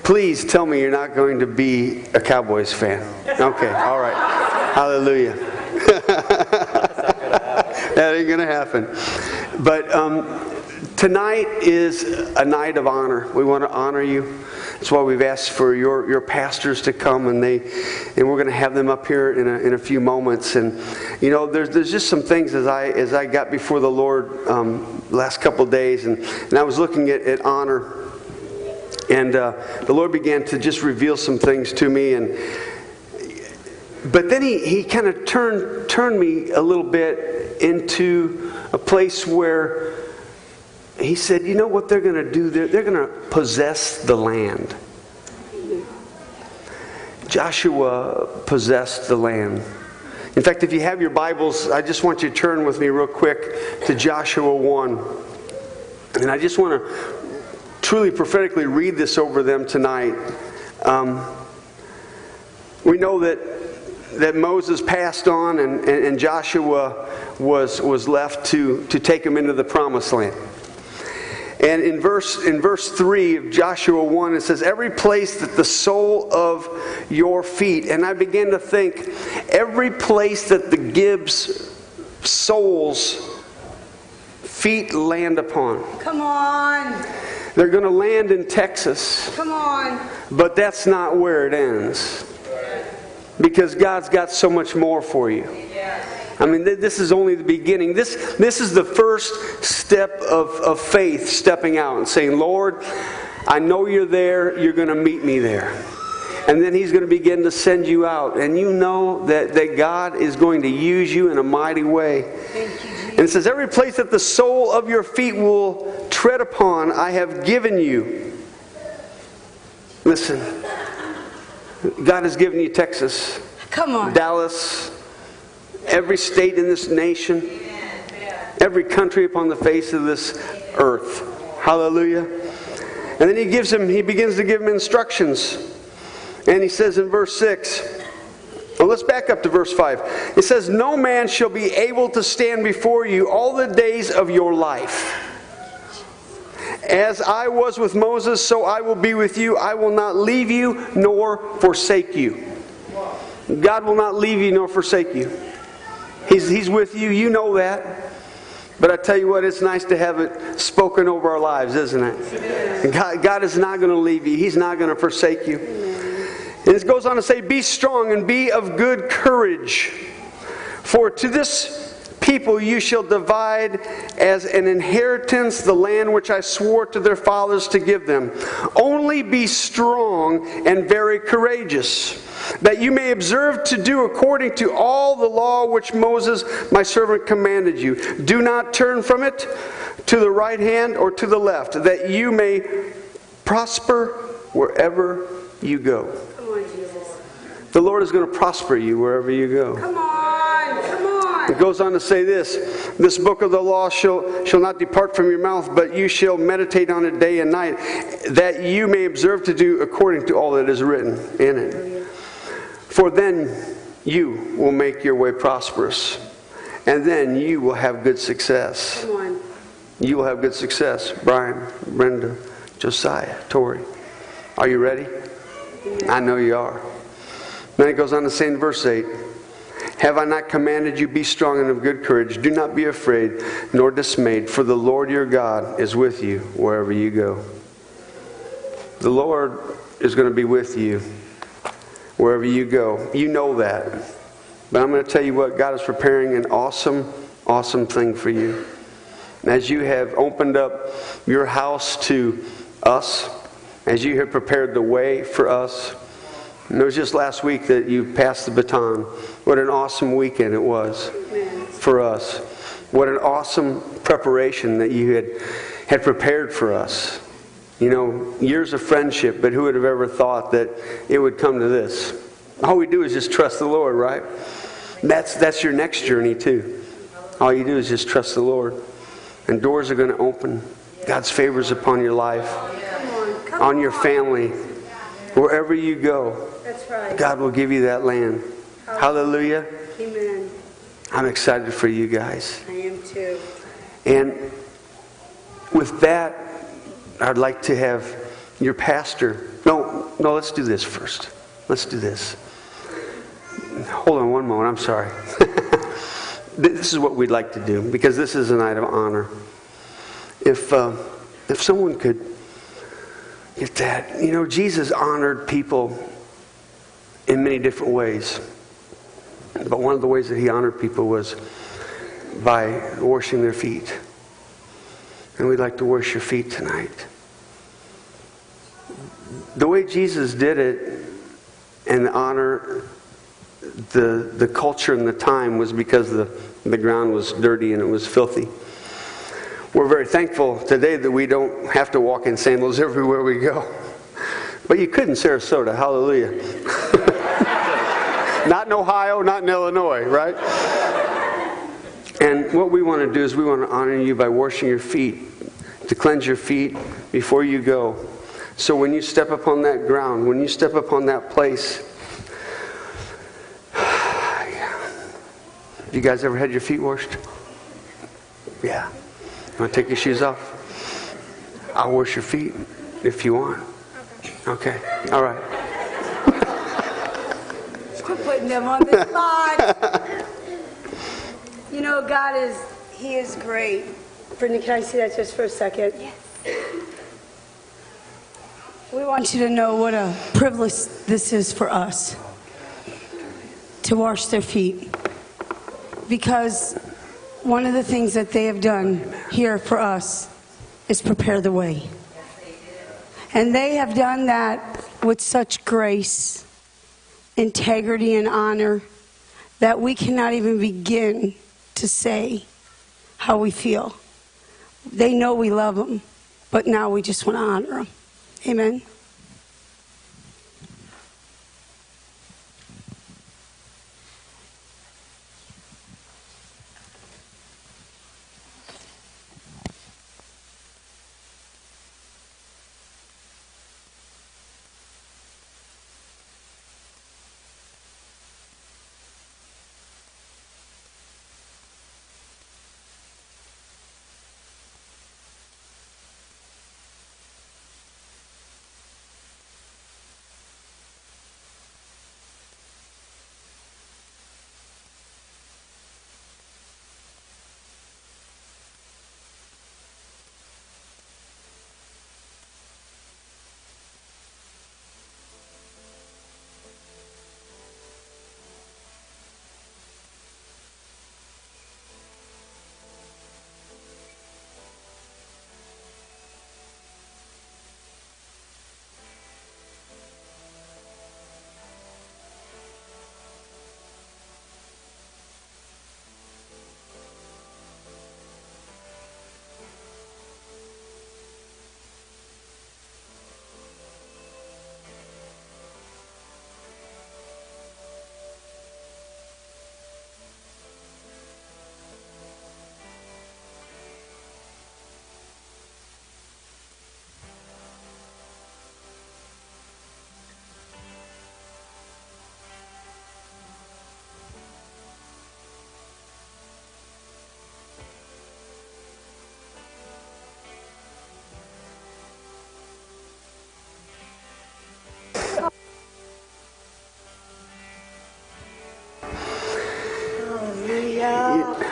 Please tell me you're not going to be a Cowboys fan. Okay, all right. Hallelujah. that ain't to happen. But um, tonight is a night of honor. We want to honor you. That's why we've asked for your, your pastors to come, and they and we're going to have them up here in a, in a few moments. And you know, there's there's just some things as I as I got before the Lord um, last couple days, and, and I was looking at, at honor, and uh, the Lord began to just reveal some things to me, and but then he, he kind of turned turned me a little bit into a place where he said, You know what they're going to do? They're, they're going to possess the land. Joshua possessed the land. In fact, if you have your Bibles, I just want you to turn with me real quick to Joshua 1. And I just want to truly prophetically read this over them tonight. Um, we know that, that Moses passed on and, and, and Joshua was, was left to, to take him into the promised land. And in verse, in verse 3 of Joshua 1, it says, Every place that the sole of your feet, and I began to think, every place that the Gibbs soles feet land upon. Come on. They're going to land in Texas. Come on. But that's not where it ends. Because God's got so much more for you. I mean, this is only the beginning. This, this is the first step of, of faith, stepping out and saying, Lord, I know you're there. You're going to meet me there. And then he's going to begin to send you out. And you know that, that God is going to use you in a mighty way. and it says, Every place that the sole of your feet will tread upon, I have given you. Listen, God has given you Texas. Come on. Dallas, every state in this nation, every country upon the face of this earth. Hallelujah. And then he gives him, he begins to give him instructions. And he says in verse 6, well, let's back up to verse 5. It says, No man shall be able to stand before you all the days of your life. As I was with Moses, so I will be with you. I will not leave you nor forsake you. God will not leave you nor forsake you. He's, he's with you. You know that. But I tell you what, it's nice to have it spoken over our lives, isn't it? God, God is not going to leave you, He's not going to forsake you. And it goes on to say, Be strong and be of good courage. For to this people you shall divide as an inheritance the land which I swore to their fathers to give them. Only be strong and very courageous, that you may observe to do according to all the law which Moses my servant commanded you. Do not turn from it to the right hand or to the left, that you may prosper wherever you go. The Lord is going to prosper you wherever you go. Come on. Come on. It goes on to say this This book of the law shall, shall not depart from your mouth, but you shall meditate on it day and night, that you may observe to do according to all that is written in it. For then you will make your way prosperous, and then you will have good success. Come on. You will have good success. Brian, Brenda, Josiah, Tori. Are you ready? I know you are. Then it goes on to say in verse 8 Have I not commanded you, be strong and of good courage? Do not be afraid nor dismayed, for the Lord your God is with you wherever you go. The Lord is going to be with you wherever you go. You know that. But I'm going to tell you what, God is preparing an awesome, awesome thing for you. And as you have opened up your house to us, as you have prepared the way for us, and it was just last week that you passed the baton. What an awesome weekend it was for us. What an awesome preparation that you had, had prepared for us. You know, years of friendship, but who would have ever thought that it would come to this? All we do is just trust the Lord, right? That's, that's your next journey, too. All you do is just trust the Lord. And doors are going to open. God's favors upon your life, on your family, wherever you go. That's right. God will give you that land. Hallelujah. Amen. I'm excited for you guys. I am too. And with that, I'd like to have your pastor. No, no, let's do this first. Let's do this. Hold on one moment. I'm sorry. this is what we'd like to do because this is a night of honor. If, uh, if someone could get that, you know, Jesus honored people in many different ways. But one of the ways that he honored people was by washing their feet. And we'd like to wash your feet tonight. The way Jesus did it and honor the, the culture and the time was because the, the ground was dirty and it was filthy. We're very thankful today that we don't have to walk in sandals everywhere we go. But you could in Sarasota. Hallelujah. not in Ohio, not in Illinois, right? And what we want to do is we want to honor you by washing your feet, to cleanse your feet before you go. So when you step upon that ground, when you step upon that place, have you guys ever had your feet washed? Yeah. You want to take your shoes off? I'll wash your feet if you want. Okay. All right. Quit putting them on the spot. you know, God is, He is great. Brittany, can I see that just for a second? Yes. We want you to know what a privilege this is for us to wash their feet. Because one of the things that they have done here for us is prepare the way. And they have done that with such grace, integrity, and honor that we cannot even begin to say how we feel. They know we love them, but now we just want to honor them. Amen.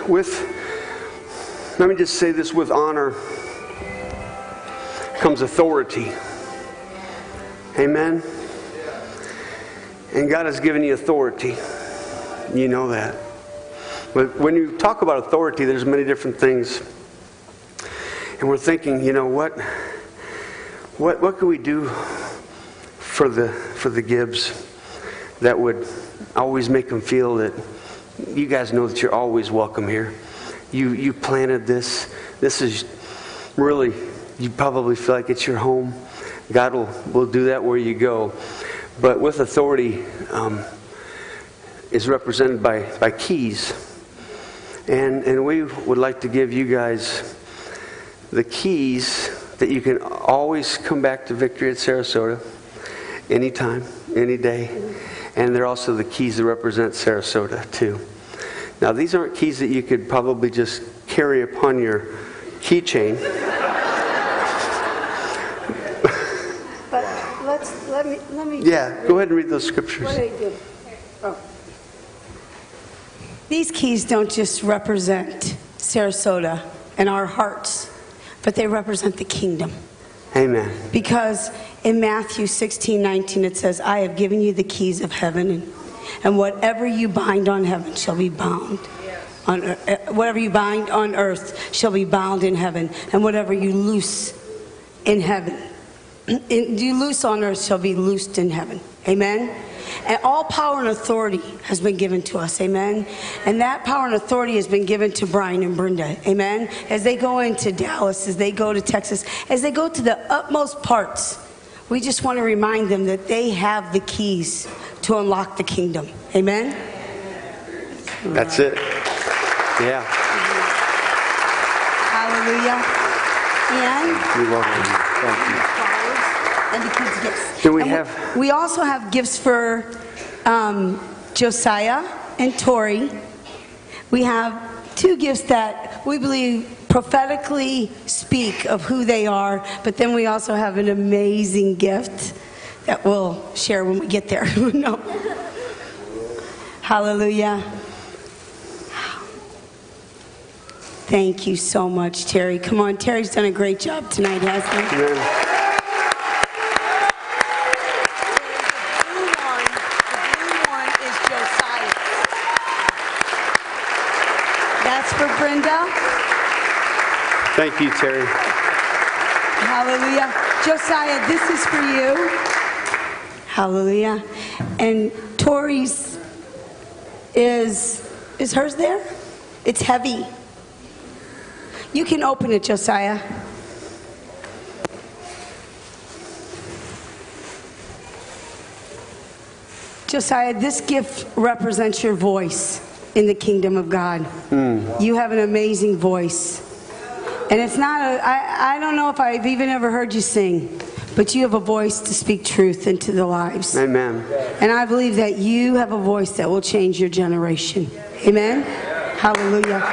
With, let me just say this with honor comes authority. Amen. And God has given you authority. You know that. But when you talk about authority, there's many different things. And we're thinking, you know, what what what could we do for the for the Gibbs that would always make them feel that you guys know that you're always welcome here. You you planted this. This is really you probably feel like it's your home. God will, will do that where you go. But with authority um, is represented by, by keys. And, and we would like to give you guys the keys that you can always come back to Victory at Sarasota anytime, any day. And they're also the keys that represent Sarasota, too. Now, these aren't keys that you could probably just carry upon your keychain. But let's, let me, let me. Yeah, go ahead and read those scriptures. What do? Oh. These keys don't just represent Sarasota and our hearts, but they represent the kingdom. Amen. Because in Matthew 16, 19, it says, I have given you the keys of heaven, and, whatever you bind on heaven shall be bound. On, ear- uh, whatever you bind on earth shall be bound in heaven, and whatever you loose in heaven, in, you loose on earth shall be loosed in heaven. Amen. And all power and authority has been given to us. Amen. And that power and authority has been given to Brian and Brenda. Amen. As they go into Dallas, as they go to Texas, as they go to the utmost parts we just want to remind them that they have the keys to unlock the kingdom. Amen? That's it. Yeah. Hallelujah. And welcome. Thank you. and the kids' gifts. Do we And have- We also have gifts for um, Josiah and Tori. We have two gifts that we believe prophetically speak of who they are, but then we also have an amazing gift that we'll share when we get there. no. Hallelujah. Thank you so much, Terry. Come on, Terry's done a great job tonight, hasn't he? Amen. That's for Brenda. Thank you, Terry. Hallelujah. Josiah, this is for you. Hallelujah. And Tori's is is hers there? It's heavy. You can open it, Josiah. Josiah, this gift represents your voice in the kingdom of God. Hmm. You have an amazing voice. And it's not a, I, I don't know if I've even ever heard you sing, but you have a voice to speak truth into the lives. Amen. And I believe that you have a voice that will change your generation. Amen? Hallelujah.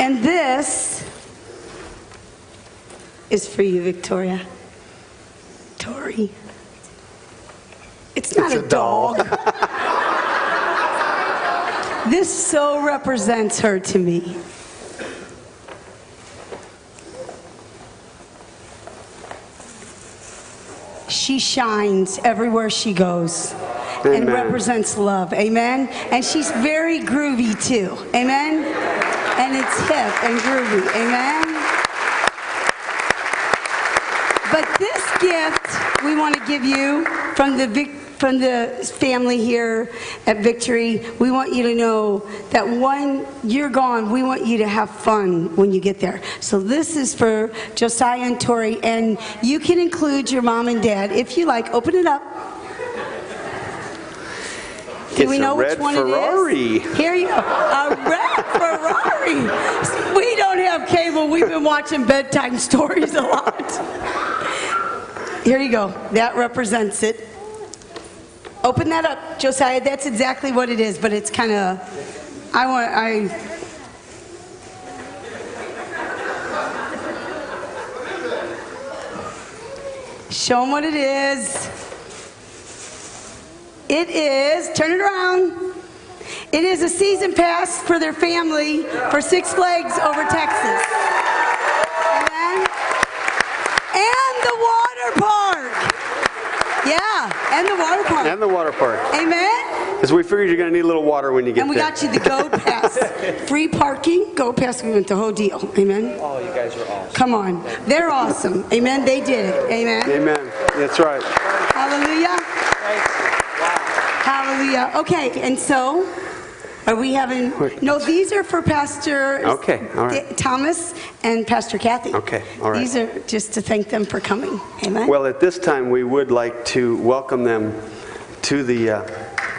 And this is for you, Victoria. Tori. It's not It's a, a doll. dog. this so represents her to me. She shines everywhere she goes and represents love. Amen. And she's very groovy too. Amen. And it's hip and groovy. Amen. But this gift we want to give you from the from the family here at Victory. We want you to know that when you're gone, we want you to have fun when you get there. So this is for Josiah and Tori, and you can include your mom and dad if you like. Open it up. Do It's we a know which one Ferrari. it is? Here you go. A red Ferrari. We don't have cable. We've been watching bedtime stories a lot. Here you go. That represents it. Open that up, Josiah. That's exactly what it is, but it's kind of. I want. I. Show them what it is. It is, turn it around. It is a season pass for their family for Six Flags over Texas. And the water park. Yeah, and the water park. And the water park. Amen. Because we figured you're going to need a little water when you get there. And we there. got you the Go Pass. Free parking, Go Pass. We went the whole deal. Amen. Oh, you guys are awesome. Come on. They're awesome. Amen. They did it. Amen. Amen. That's right. Hallelujah. Hallelujah. Okay, and so are we having? No, these are for Pastor Okay, all right. Thomas and Pastor Kathy. Okay, all right. These are just to thank them for coming. Amen. Well, at this time, we would like to welcome them to the, uh,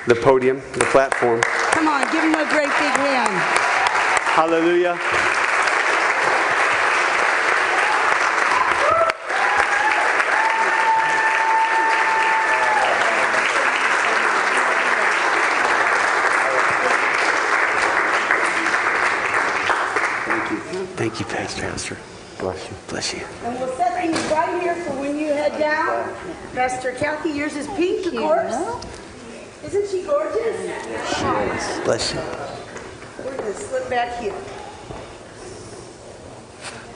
the podium, the platform. Come on, give them a great big hand. Hallelujah. Thank you, Pastor. Pastor. Bless you. Bless you. And we'll set these right here for when you head down. Pastor Kathy, yours is pink, of course. Isn't she gorgeous? She is. Bless you. We're going to slip back here.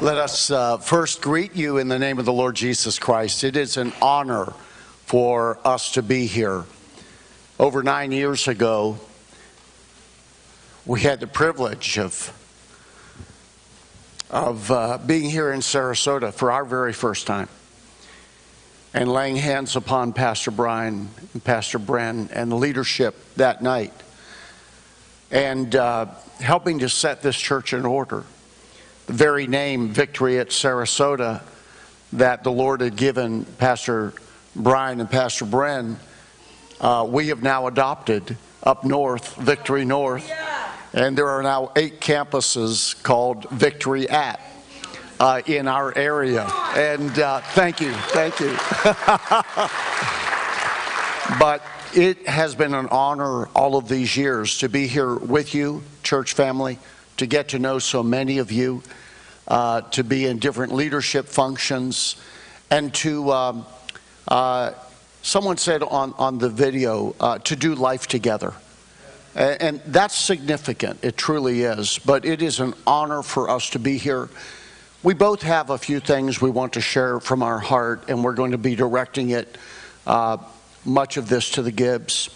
Let us uh, first greet you in the name of the Lord Jesus Christ. It is an honor for us to be here. Over nine years ago, we had the privilege of, of uh, being here in Sarasota for our very first time and laying hands upon Pastor Brian and Pastor Bren and the leadership that night. and uh, helping to set this church in order. The very name, Victory at Sarasota, that the Lord had given Pastor Brian and Pastor Bren, uh, we have now adopted up north, Victory North. And there are now eight campuses called Victory at uh, in our area. And uh, thank you, thank you. but it has been an honor all of these years to be here with you, church family, to get to know so many of you, uh, to be in different leadership functions, and to, um, uh, someone said on, on the video, uh, to do life together. And that's significant. It truly is. But it is an honor for us to be here. We both have a few things we want to share from our heart, and we're going to be directing it, uh, much of this, to the Gibbs.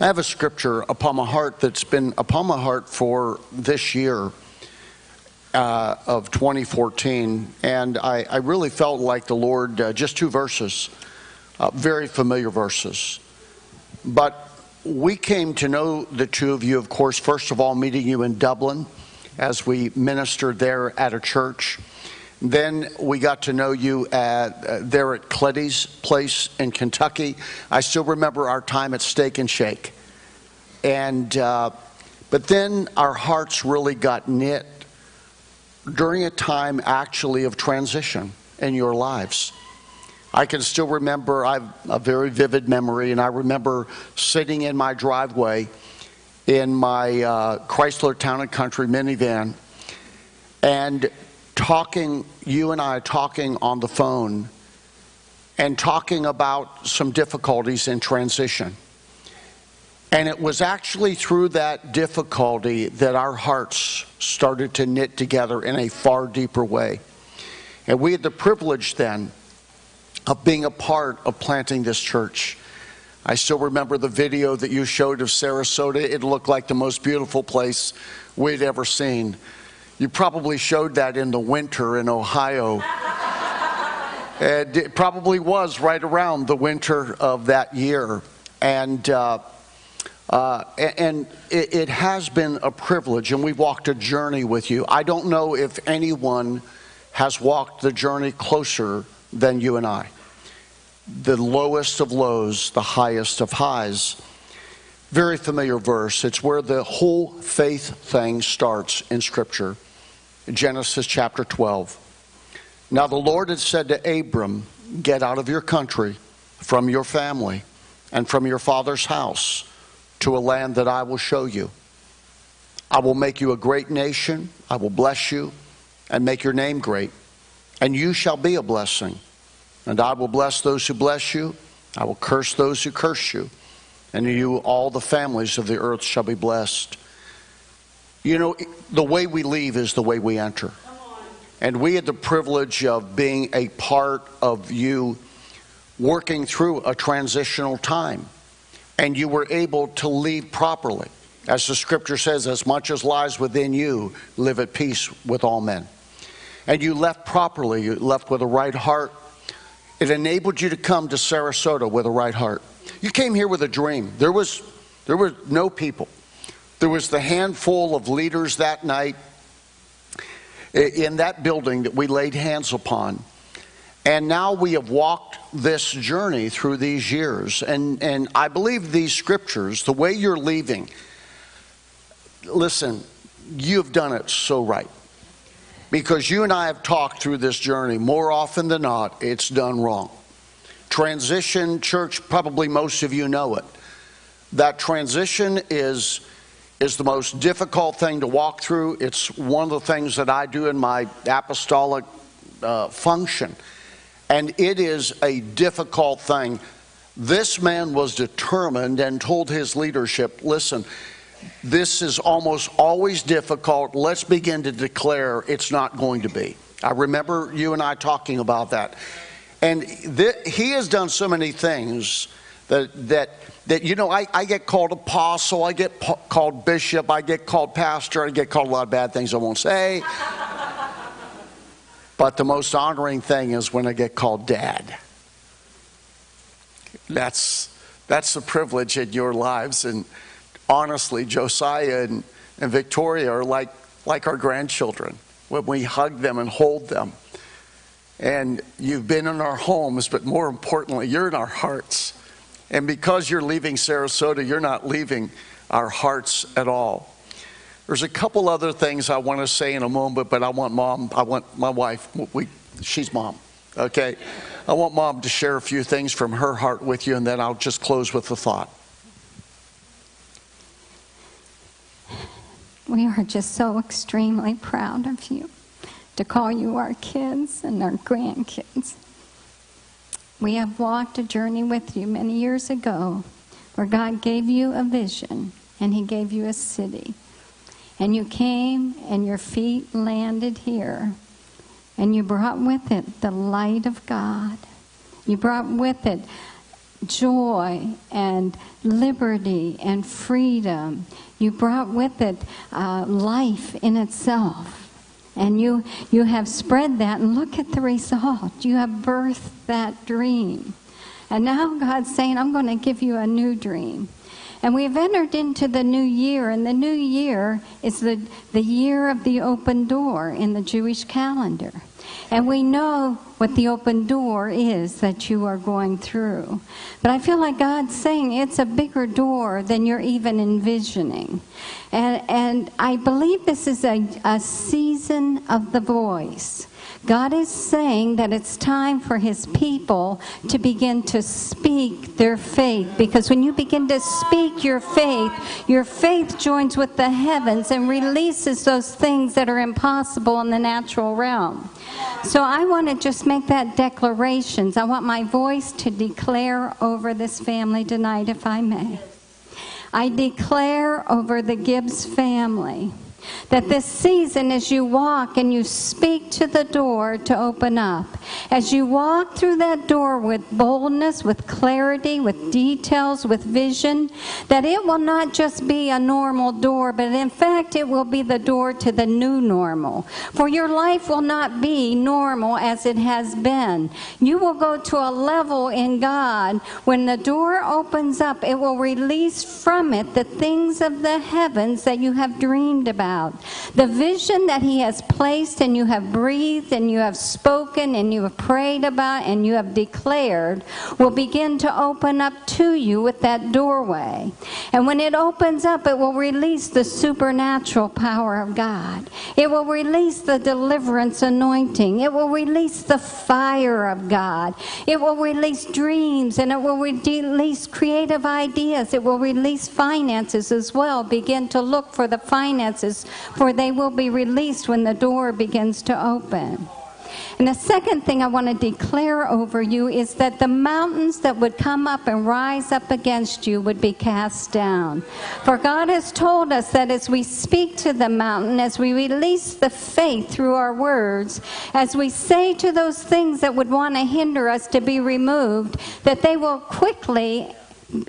I have a scripture upon my heart that's been upon my heart for this year uh, of 2014, and I, I, really felt like the Lord, uh, just two verses, uh, very familiar verses. But we came to know the two of you, of course, first of all, meeting you in Dublin as we ministered there at a church. Then we got to know you at, uh, there at Cleddy's place in Kentucky. I still remember our time at Steak and Shake. And, uh, but then our hearts really got knit during a time actually of transition in your lives. I can still remember, I have a very vivid memory, and I remember sitting in my driveway in my uh, Chrysler Town and Country minivan and talking, you and I talking on the phone and talking about some difficulties in transition. And it was actually through that difficulty that our hearts started to knit together in a far deeper way. And we had the privilege then of being a part of planting this church. I still remember the video that you showed of Sarasota. It looked like the most beautiful place we'd ever seen. You probably showed that in the winter in Ohio. and it probably was right around the winter of that year. And, uh, uh, and it, it has been a privilege, and we've walked a journey with you. I don't know if anyone has walked the journey closer than you and I. The lowest of lows, the highest of highs. Very familiar verse. It's where the whole faith thing starts in Scripture. Genesis chapter 12. Now the Lord had said to Abram, Get out of your country, from your family, and from your father's house to a land that I will show you. I will make you a great nation. I will bless you and make your name great, and you shall be a blessing. And I will bless those who bless you, I will curse those who curse you, and you all the families of the earth shall be blessed. You know, the way we leave is the way we enter. And we had the privilege of being a part of you working through a transitional time. And you were able to leave properly. As the scripture says, as much as lies within you, live at peace with all men. And you left properly, you left with a right heart, it enabled you to come to Sarasota with a right heart. You came here with a dream. There was, there were no people. There was the handful of leaders that night in that building that we laid hands upon. And now we have walked this journey through these years. And, and I believe these scriptures, the way you're leaving, listen, you've done it so right because you and I have talked through this journey. More often than not, it's done wrong. Transition, church, probably most of you know it. That transition is, is the most difficult thing to walk through. It's one of the things that I do in my apostolic uh, function. And it is a difficult thing. This man was determined and told his leadership listen, this is almost always difficult. Let's begin to declare it's not going to be. I remember you and I talking about that. And th- he has done so many things that, that, that you know, I, I get called apostle, I get po- called bishop, I get called pastor, I get called a lot of bad things I won't say. but the most honoring thing is when I get called dad. That's, that's the privilege in your lives. And honestly, Josiah and, and Victoria are like, like our grandchildren when we hug them and hold them. And you've been in our homes, but more importantly, you're in our hearts. And because you're leaving Sarasota, you're not leaving our hearts at all. There's a couple other things I want to say in a moment, but I want mom, I want my wife, we, she's mom, okay? I want mom to share a few things from her heart with you, and then I'll just close with a thought. We are just so extremely proud of you to call you our kids and our grandkids. We have walked a journey with you many years ago where God gave you a vision and He gave you a city. And you came and your feet landed here. And you brought with it the light of God. You brought with it joy and liberty and freedom. You brought with it uh, life in itself. And you, you have spread that, and look at the result. You have birthed that dream. And now God's saying, I'm going to give you a new dream. And we've entered into the new year, and the new year is the, the year of the open door in the Jewish calendar. And we know what the open door is that you are going through. But I feel like God's saying it's a bigger door than you're even envisioning. And, and I believe this is a, a season of the voice. God is saying that it's time for his people to begin to speak their faith. Because when you begin to speak your faith, your faith joins with the heavens and releases those things that are impossible in the natural realm. So I want to just make that declarations. I want my voice to declare over this family tonight, if I may. I declare over the Gibbs family that this season, as you walk and you speak to the door to open up, as you walk through that door with boldness, with clarity, with details, with vision, that it will not just be a normal door, but in fact, it will be the door to the new normal. For your life will not be normal as it has been. You will go to a level in God when the door opens up, it will release from it the things of the heavens that you have dreamed about The vision that He has placed and you have breathed and you have spoken and you have prayed about and you have declared will begin to open up to you with that doorway. And when it opens up, it will release the supernatural power of God. It will release the deliverance anointing. It will release the fire of God. It will release dreams and it will release creative ideas. It will release finances as well. Begin to look for the finances for they will be released when the door begins to open. And the second thing I want to declare over you is that the mountains that would come up and rise up against you would be cast down. For God has told us that as we speak to the mountain, as we release the faith through our words, as we say to those things that would want to hinder us to be removed, that they will quickly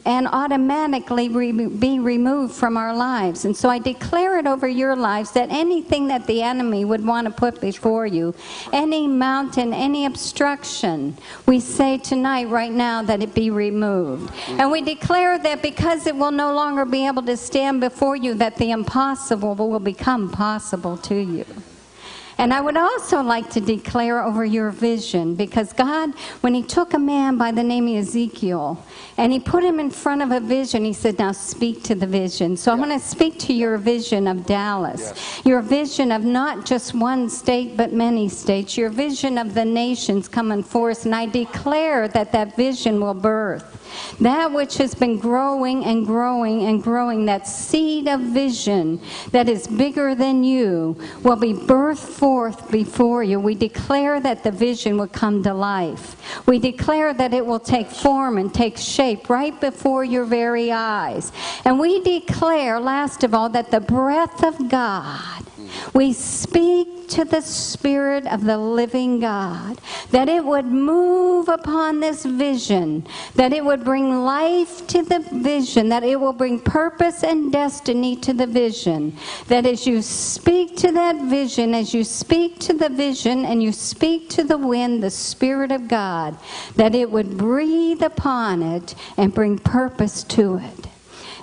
and automatically re- be removed from our lives. And so I declare it over your lives that anything that the enemy would want to put before you, any mountain, any obstruction, we say tonight, right now, that it be removed. And we declare that because it will no longer be able to stand before you, that the impossible will become possible to you. And I would also like to declare over your vision because God, when He took a man by the name of Ezekiel and He put him in front of a vision, He said, Now speak to the vision. So yeah. I'm going to speak to your vision of Dallas, yes. your vision of not just one state but many states, your vision of the nations coming forth. And I declare that that vision will birth. That which has been growing and growing and growing, that seed of vision that is bigger than you, will be birthed forth before you. We declare that the vision will come to life. We declare that it will take form and take shape right before your very eyes. And we declare, last of all, that the breath of God we speak to the Spirit of the living God that it would move upon this vision, that it would bring life to the vision, that it will bring purpose and destiny to the vision. That as you speak to that vision, as you speak to the vision and you speak to the wind, the Spirit of God, that it would breathe upon it and bring purpose to it.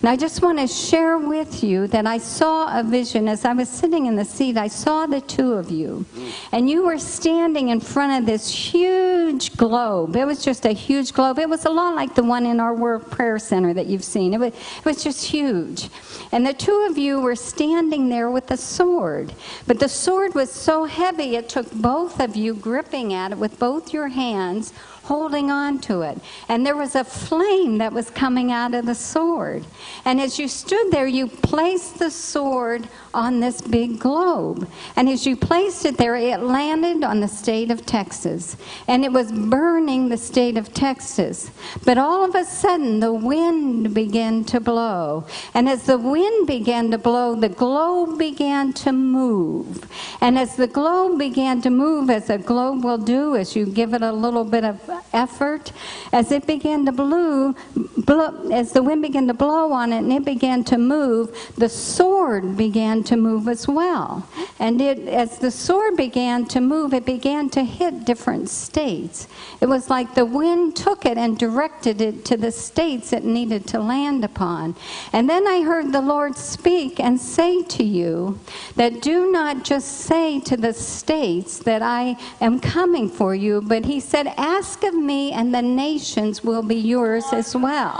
And I just want to share with you that I saw a vision as I was sitting in the seat. I saw the two of you, and you were standing in front of this huge globe. It was just a huge globe. It was a lot like the one in our World Prayer Center that you've seen. It was, it was just huge. And the two of you were standing there with a sword. But the sword was so heavy, it took both of you gripping at it with both your hands, holding on to it. And there was a flame that was coming out of the sword. And as you stood there, you placed the sword on this big globe. And as you placed it there, it landed on the state of Texas. And it was burning the state of Texas. But all of a sudden, the wind began to blow. And as the wind began to blow, the globe began to move. And as the globe began to move, as a globe will do, as you give it a little bit of effort, as it began to blow, blow as the wind began to blow on it and it began to move, the sword began to move as well. And it, as the sword began to move, it began to hit different states. It was like the wind took it and directed it to the states it needed to land upon. And then I heard the Lord speak and say to you that do not just say to the states that I am coming for you, but He said, Ask of me, and the nations will be yours as well.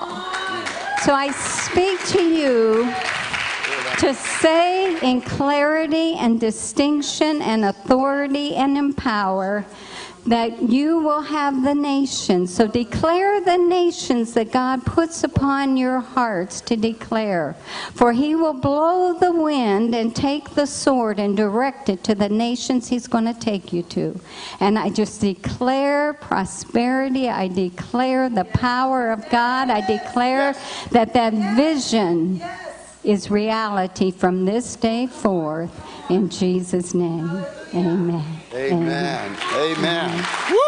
So I speak to you to say in clarity and distinction and authority and in power that you will have the nations. So declare the nations that God puts upon your hearts to declare. For he will blow the wind and take the sword and direct it to the nations he's going to take you to. And I just declare prosperity. I declare the power of God. I declare that that vision is reality from this day forth. In Jesus' name, amen. Amen. Amen. Woo!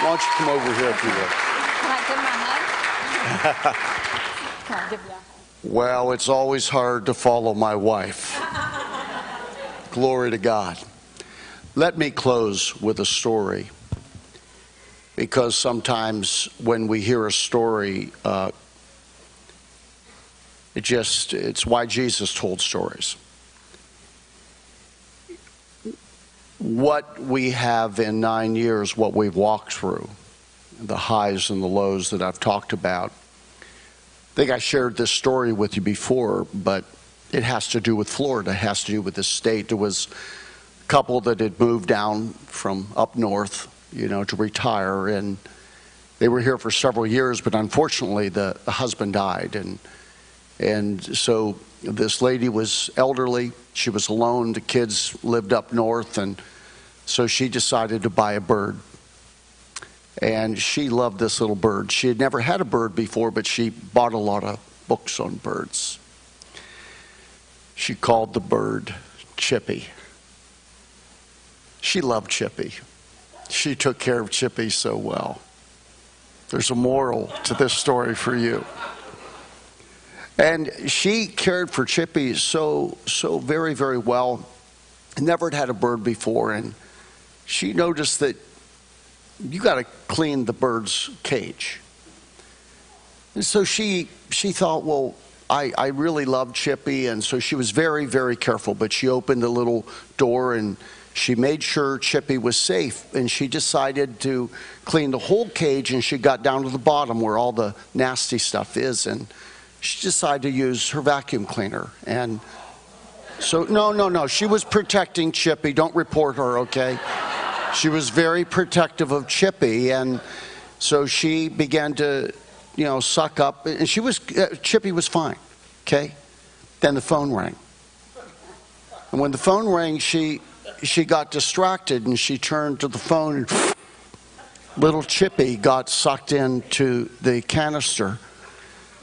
Why don't you come over here if you will? Can I give you Well, it's always hard to follow my wife. Glory to God. Let me close with a story. Because sometimes when we hear a story, uh, it just, it's why Jesus told stories. What we have in nine years, what we've walked through, the highs and the lows that I've talked about. I think I shared this story with you before, but it has to do with Florida, it has to do with the state. There was a couple that had moved down from up north, you know, to retire, and they were here for several years, but unfortunately the, the husband died. And, and so this lady was elderly, she was alone, the kids lived up north, and so she decided to buy a bird. And she loved this little bird. She had never had a bird before, but she bought a lot of books on birds. She called the bird Chippy. She loved Chippy. She took care of Chippy so well. There's a moral to this story for you. And she cared for Chippy so, so very, very well. Never had had a bird before, and she noticed that you got to clean the bird's cage. And so she, she thought, well, I, I really love Chippy, and so she was very, very careful. But she opened the little door and she made sure Chippy was safe, and she decided to clean the whole cage. And she got down to the bottom where all the nasty stuff is, and she decided to use her vacuum cleaner. And so, no, no, no, she was protecting Chippy. Don't report her, okay? She was very protective of Chippy, and so she began to, you know, suck up. And she was, uh, Chippy was fine, okay? Then the phone rang. And when the phone rang, she, she got distracted and she turned to the phone and little Chippy got sucked into the canister.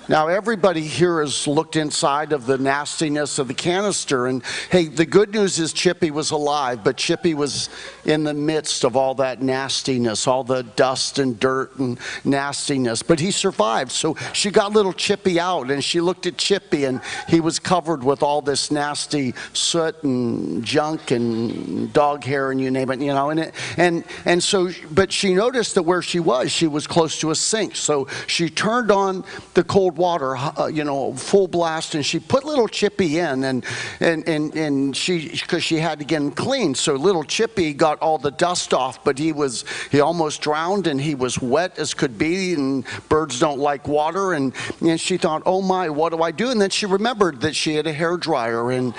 Now, everybody here has looked inside of the nastiness of the canister, and hey, the good news is Chippy was alive, but Chippy was in the midst of all that nastiness, all the dust and dirt and nastiness, but he survived. So she got little Chippy out, and she looked at Chippy, and he was covered with all this nasty soot and junk and dog hair, and you name it, you know, and it, and and so, but she noticed that where she was, she was close to a sink, so she turned on the cold water, uh, you know, full blast, and she put little Chippy in, and and and and she because she had to get him clean. So little Chippy got all the dust off, but he was he almost drowned, and he was wet as could be, and birds don't like water, and and she thought, oh my, what do I do? And then she remembered that she had a hair dryer, and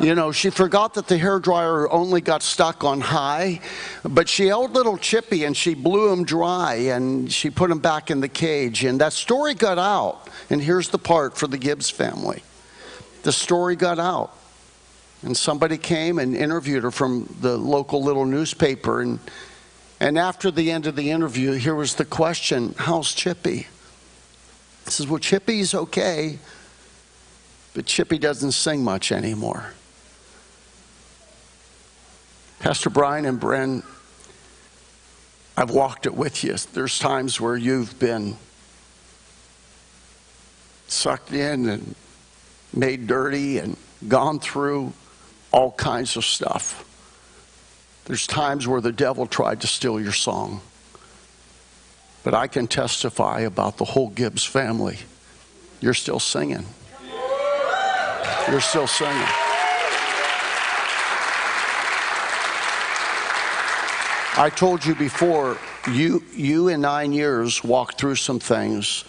you know, she forgot that the hair dryer only got stuck on high, but she held little Chippy and she blew him dry and she put him back in the cage. And that story got out. And here's the part for the Gibbs family the story got out. And somebody came and interviewed her from the local little newspaper. And, and after the end of the interview, here was the question How's Chippy? He says, Well, Chippy's okay, but Chippy doesn't sing much anymore. Pastor Brian and Bren, I've walked it with you. There's times where you've been sucked in and made dirty and gone through all kinds of stuff. There's times where the devil tried to steal your song. But I can testify about the whole Gibbs family. You're still singing. You're still singing. I told you before, you, you in nine years walked through some things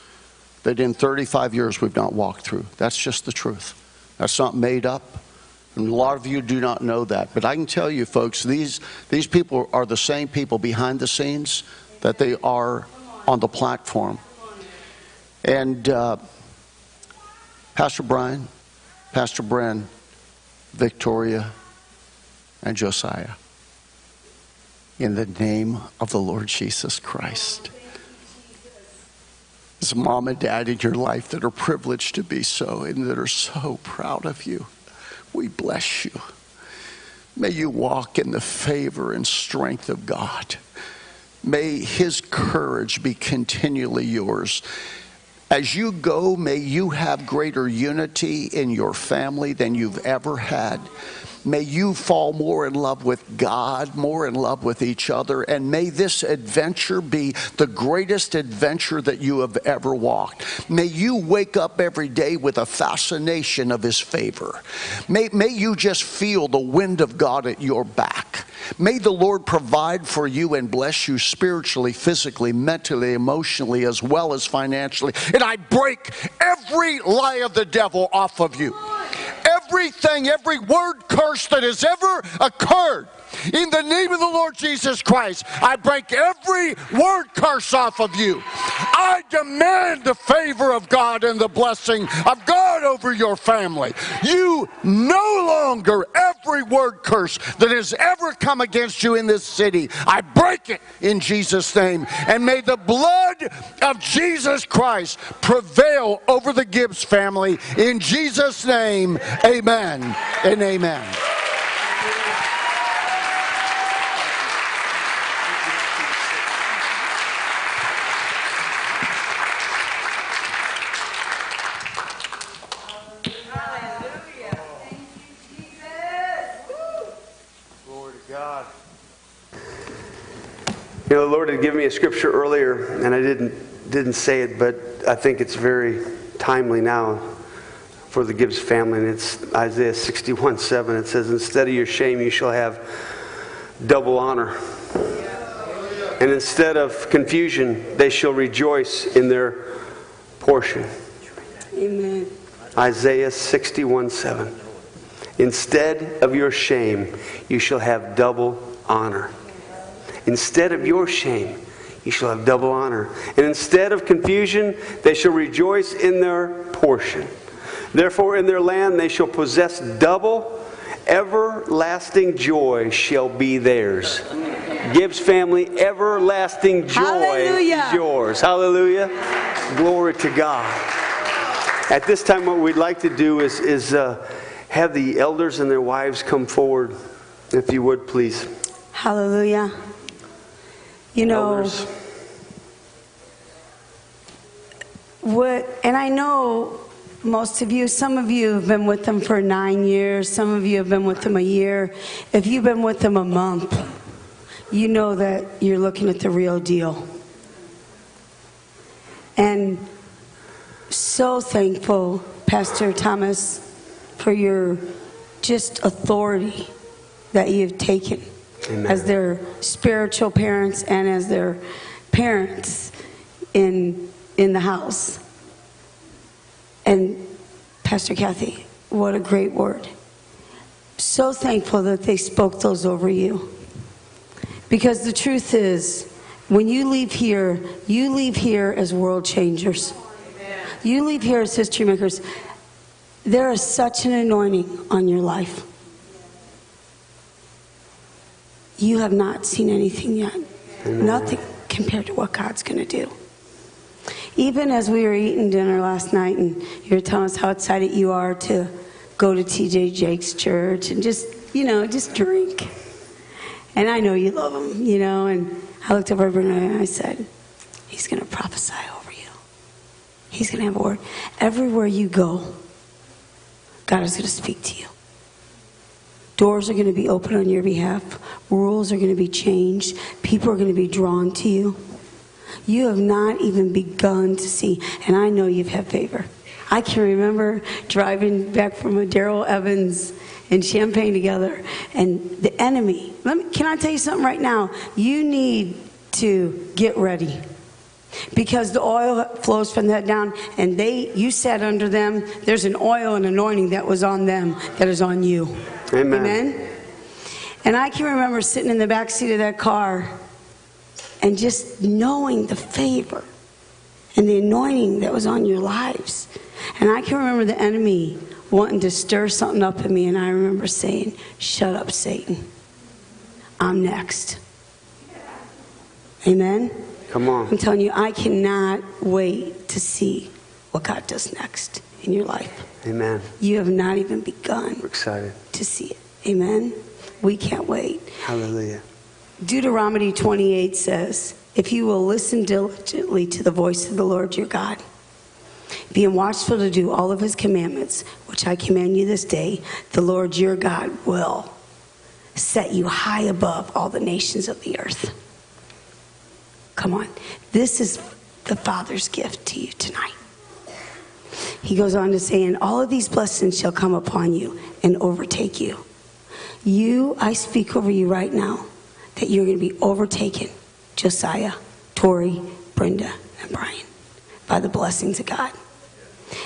that in 35 years we've not walked through. That's just the truth. That's not made up. And a lot of you do not know that. But I can tell you, folks, these, these people are the same people behind the scenes that they are on the platform. And uh, Pastor Brian, Pastor Bren, Victoria, and Josiah in the name of the Lord Jesus Christ. As mom and dad in your life that are privileged to be so and that are so proud of you, we bless you. May you walk in the favor and strength of God. May his courage be continually yours. As you go, may you have greater unity in your family than you've ever had. May you fall more in love with God, more in love with each other, and may this adventure be the greatest adventure that you have ever walked. May you wake up every day with a fascination of His favor. May, may you just feel the wind of God at your back. May the Lord provide for you and bless you spiritually, physically, mentally, emotionally, as well as financially. And I break every lie of the devil off of you everything, every word curse that has ever occurred. In the name of the Lord Jesus Christ, I break every word curse off of you. I demand the favor of God and the blessing of God over your family. You no longer, every word curse that has ever come against you in this city, I break it in Jesus' name. And may the blood of Jesus Christ prevail over the Gibbs family. In Jesus' name, amen and amen. You know, the Lord had given me a scripture earlier, and I didn't didn't say it, but I think it's very timely now for the Gibbs family, and it's Isaiah 61 7. It says, Instead of your shame, you shall have double honor. And instead of confusion, they shall rejoice in their portion. Amen. Isaiah 61 7. Instead of your shame, you shall have double honor. Instead of your shame, you shall have double honor. And instead of confusion, they shall rejoice in their portion. Therefore, in their land they shall possess double. Everlasting joy shall be theirs. Gibbs family, everlasting joy Hallelujah. is yours. Hallelujah. Glory to God. At this time, what we'd like to do is, is uh, have the elders and their wives come forward, if you would, please. Hallelujah. You know, Elders. what, and I know most of you, some of you have been with them for nine years, some of you have been with them a year. If you've been with them a month, you know that you're looking at the real deal. And so thankful, Pastor Thomas, for your just authority that you've taken Amen. as their spiritual parents and as their parents in in the house. And Pastor Kathy, what a great word. So thankful that they spoke those over you. Because the truth is, when you leave here, you leave here as world changers. You leave here as history makers. There is such an anointing on your life. You have not seen anything yet. Nothing compared to what God's going to do. Even as we were eating dinner last night, and you were telling us how excited you are to go to TD Jakes' church and just, you know, just drink. And I know you love him, you know. And I looked over and I said, He's going to prophesy over you. He's going to have a word. Everywhere you go, God is going to speak to you. Doors are going to be open on your behalf. Rules are going to be changed. People are going to be drawn to you. You have not even begun to see, and I know you've had favor. I can remember driving back from a Daryl Evans and Champagne together, and the enemy. Let me, can I tell you something right now? You need to get ready because the oil flows from that down and they you sat under them there's an oil and anointing that was on them that is on you. Amen. amen? And i can remember sitting in the back seat of that car and just knowing the favor and the anointing that was on your lives. And i can remember the enemy wanting to stir something up in me and i remember saying shut up satan. I'm next. Amen Come on. I'm telling you, I cannot wait to see what God does next in your life. Amen. You have not even begun We're excited. to see it. Amen. We can't wait. Hallelujah. Deuteronomy 28 says, If you will listen diligently to the voice of the Lord your God, being watchful to do all of his commandments, which I command you this day, the Lord your God will set you high above all the nations of the earth. Come on. This is the Father's gift to you tonight. He goes on to say, And all of these blessings shall come upon you and overtake you. You, I speak over you right now that you're going to be overtaken, Josiah, Tori, Brenda, and Brian, by the blessings of God.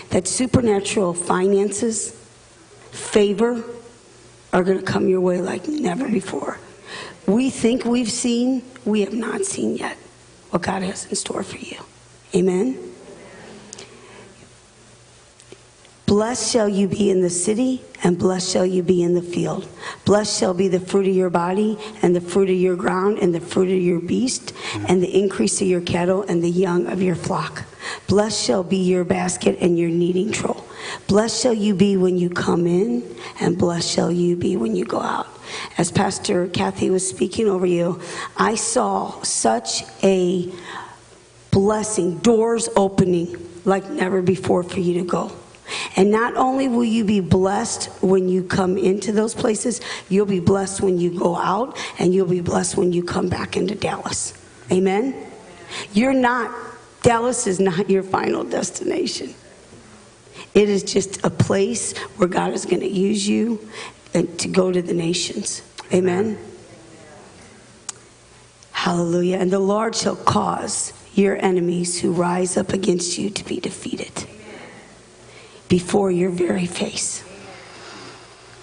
That supernatural finances, favor are going to come your way like never before. We think we've seen, we have not seen yet what God has in store for you. Amen. Blessed shall you be in the city, and blessed shall you be in the field. Blessed shall be the fruit of your body, and the fruit of your ground, and the fruit of your beast, and the increase of your cattle, and the young of your flock. Blessed shall be your basket and your kneading trough. Blessed shall you be when you come in, and blessed shall you be when you go out. As Pastor Kathy was speaking over you, I saw such a blessing, doors opening like never before for you to go. And not only will you be blessed when you come into those places, you'll be blessed when you go out, and you'll be blessed when you come back into Dallas. Amen? You're not, Dallas is not your final destination. It is just a place where God is going to use you to go to the nations. Amen? Hallelujah. And the Lord shall cause your enemies who rise up against you to be defeated before your very face.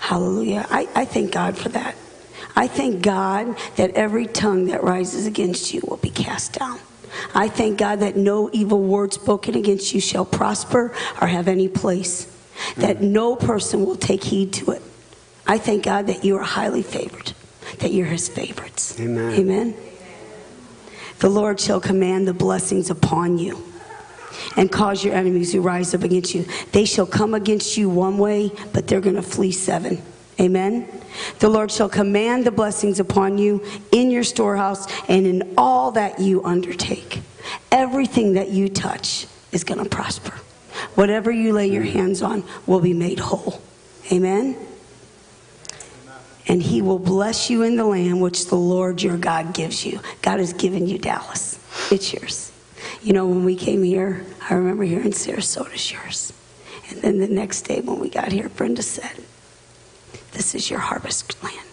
Hallelujah. I, I thank God for that. I thank God that every tongue that rises against you will be cast down. I thank God that no evil word spoken against you shall prosper or have any place, that mm. no person will take heed to it. I thank God that you are highly favored, that you're his favorites. Amen. Amen. The Lord shall command the blessings upon you and cause your enemies who rise up against you. They shall come against you one way, but they're going to flee seven. Amen. The Lord shall command the blessings upon you in your storehouse and in all that you undertake. Everything that you touch is going to prosper. Whatever you lay your hands on will be made whole. Amen. And he will bless you in the land which the Lord your God gives you. God has given you Dallas. It's yours. You know, when we came here, I remember hearing Sarasota's yours. And then the next day when we got here, Brenda said, This is your harvest land.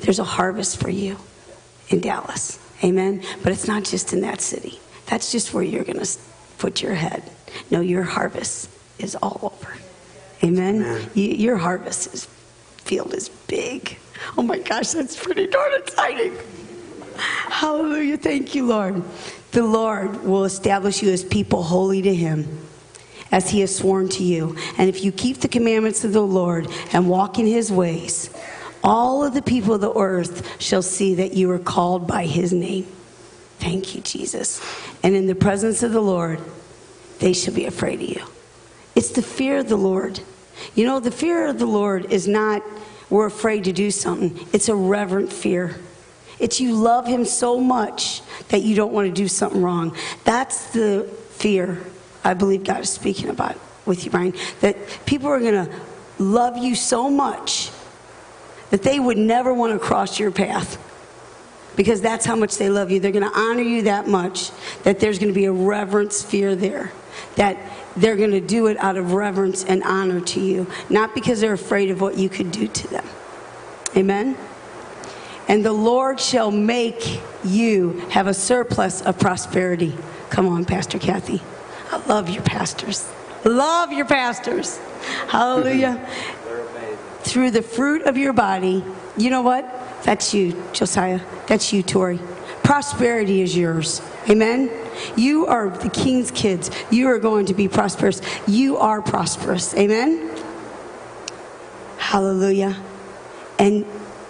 There's a harvest for you in Dallas. Amen? But it's not just in that city. That's just where you're going to put your head. No, your harvest is all over. Amen? You, your harvest is, field is big. Oh my gosh, that's pretty darn exciting. Hallelujah. Thank you, Lord. The Lord will establish you as people holy to Him, as He has sworn to you. And if you keep the commandments of the Lord and walk in His ways, all of the people of the earth shall see that you are called by His name. Thank you, Jesus. And in the presence of the Lord, they shall be afraid of you. It's the fear of the Lord. You know, the fear of the Lord is not we're afraid to do something, it's a reverent fear. It's you love him so much that you don't want to do something wrong. That's the fear I believe God is speaking about with you, Brian. That people are going to love you so much that they would never want to cross your path because that's how much they love you. They're going to honor you that much that there's going to be a reverence fear there. That they're going to do it out of reverence and honor to you, not because they're afraid of what you could do to them. Amen? And the Lord shall make you have a surplus of prosperity. Come on, Pastor Kathy. I love your pastors. Love your pastors. Hallelujah. Through the fruit of your body. You know what? That's you, Josiah. That's you, Tori. Prosperity is yours. Amen. You are the king's kids. You are going to be prosperous. You are prosperous. Amen. Hallelujah. And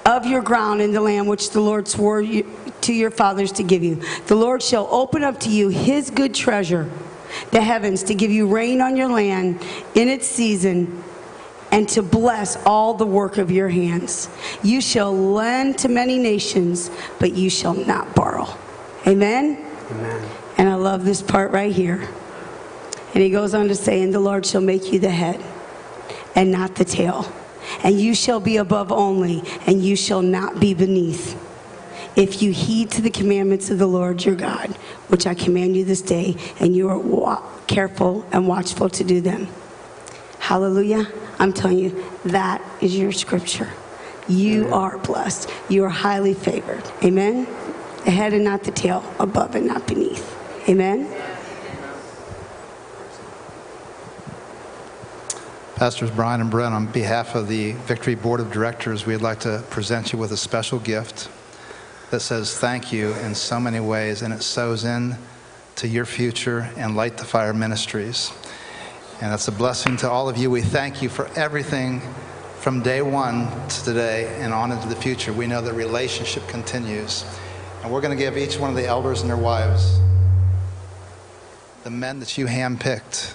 of your ground in the land which the Lord swore you, to your fathers to give you. The Lord shall open up to you his good treasure, the heavens, to give you rain on your land in its season and to bless all the work of your hands. You shall lend to many nations, but you shall not borrow. Amen? Amen. And I love this part right here. And he goes on to say, And the Lord shall make you the head and not the tail. And you shall be above only, and you shall not be beneath. If you heed to the commandments of the Lord your God, which I command you this day, and you are wa- careful and watchful to do them. Hallelujah. I'm telling you, that is your scripture. You are blessed. You are highly favored. Amen. The head and not the tail, above and not beneath. Amen. Pastors Brian and Bren, on behalf of the Victory Board of Directors, we'd like to present you with a special gift that says thank you in so many ways, and it sows in to your future and Light the Fire Ministries. And it's a blessing to all of you. We thank you for everything from day one to today and on into the future. We know the relationship continues. And we're going to give each one of the elders and their wives, the men that you handpicked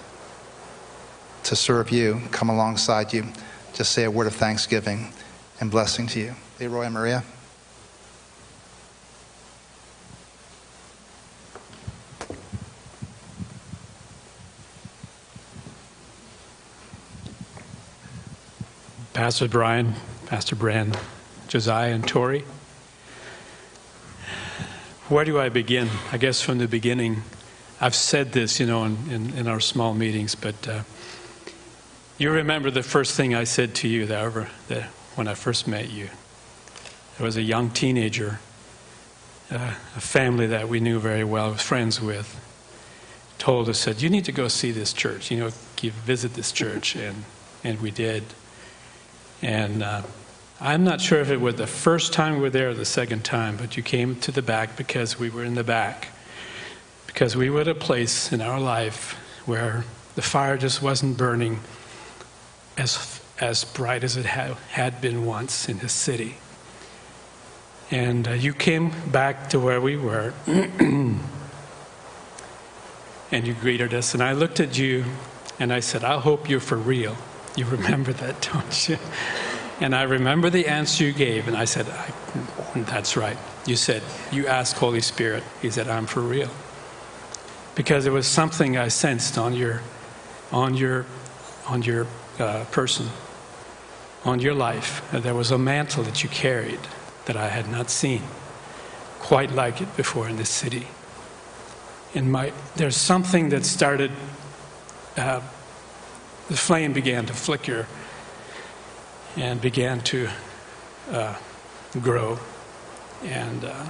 to serve you, come alongside you, just say a word of thanksgiving and blessing to you. Leroy and Maria. Pastor Brian, Pastor Bren, Josiah, and Tori. Where do I begin? I guess from the beginning. I've said this, you know, in, in, in our small meetings, but uh, you remember the first thing I said to you that ever, that when I first met you. There was a young teenager, uh, a family that we knew very well, was friends with, told us, said, you need to go see this church, you know, visit this church, and, and we did. And uh, I'm not sure if it was the first time we were there or the second time, but you came to the back because we were in the back. Because we were at a place in our life where the fire just wasn't burning as, as bright as it ha- had been once in this city. And uh, you came back to where we were, and you greeted us. And I looked at you and I said, I hope you're for real. You remember that, don't you? And I remember the answer you gave, and I said, I, That's right. You said, You asked Holy Spirit. He said, I'm for real. Because it was something I sensed on your, on your, on your uh, person, on your life. There was a mantle that you carried that I had not seen quite like it before in this city. in my, there's something that started, uh, the flame began to flicker and began to uh, grow. And uh,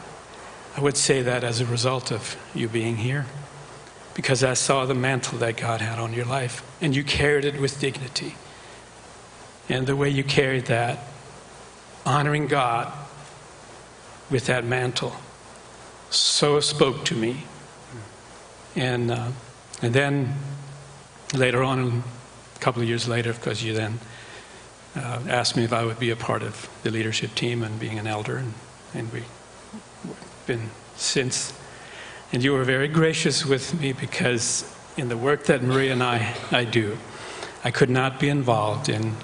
I would say that as a result of you being here, because I saw the mantle that God had on your life, and you carried it with dignity. And the way you carried that, honoring God with that mantle, so spoke to me. And, uh, and then later on, a couple of years later, because you then uh, asked me if I would be a part of the leadership team and being an elder, and, and we've been since. And you were very gracious with me because in the work that Maria and I, I do, I could not be involved in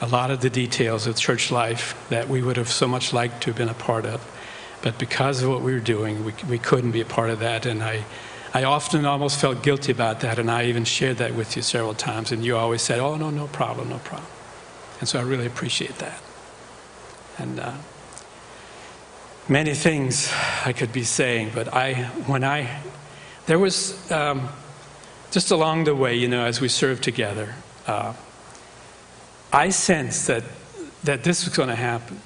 a lot of the details of church life that we would have so much liked to have been a part of. But because of what we were doing, we, we couldn't be a part of that. And I, I often almost felt guilty about that. And I even shared that with you several times. And you always said, oh, no, no problem, no problem. And so I really appreciate that. And uh, many things I could be saying, but I, when I, there was um, just along the way, you know, as we served together, uh, I sensed that, that this was going to happen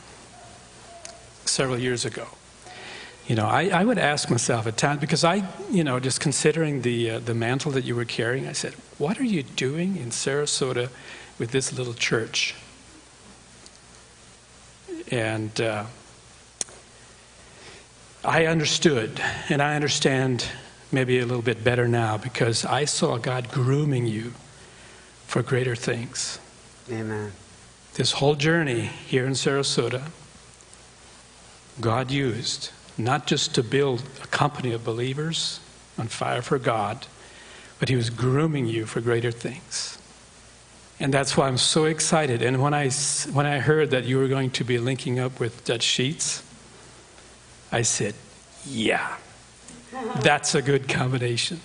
several years ago. You know, I, I would ask myself at times, because I, you know, just considering the, uh, the mantle that you were carrying, I said, what are you doing in Sarasota with this little church? And uh, I understood, and I understand maybe a little bit better now because I saw God grooming you for greater things. Amen. This whole journey here in Sarasota, God used not just to build a company of believers on fire for God, but He was grooming you for greater things. And that's why I'm so excited. And when I, when I heard that you were going to be linking up with Dutch Sheets, I said, yeah, that's a good combination.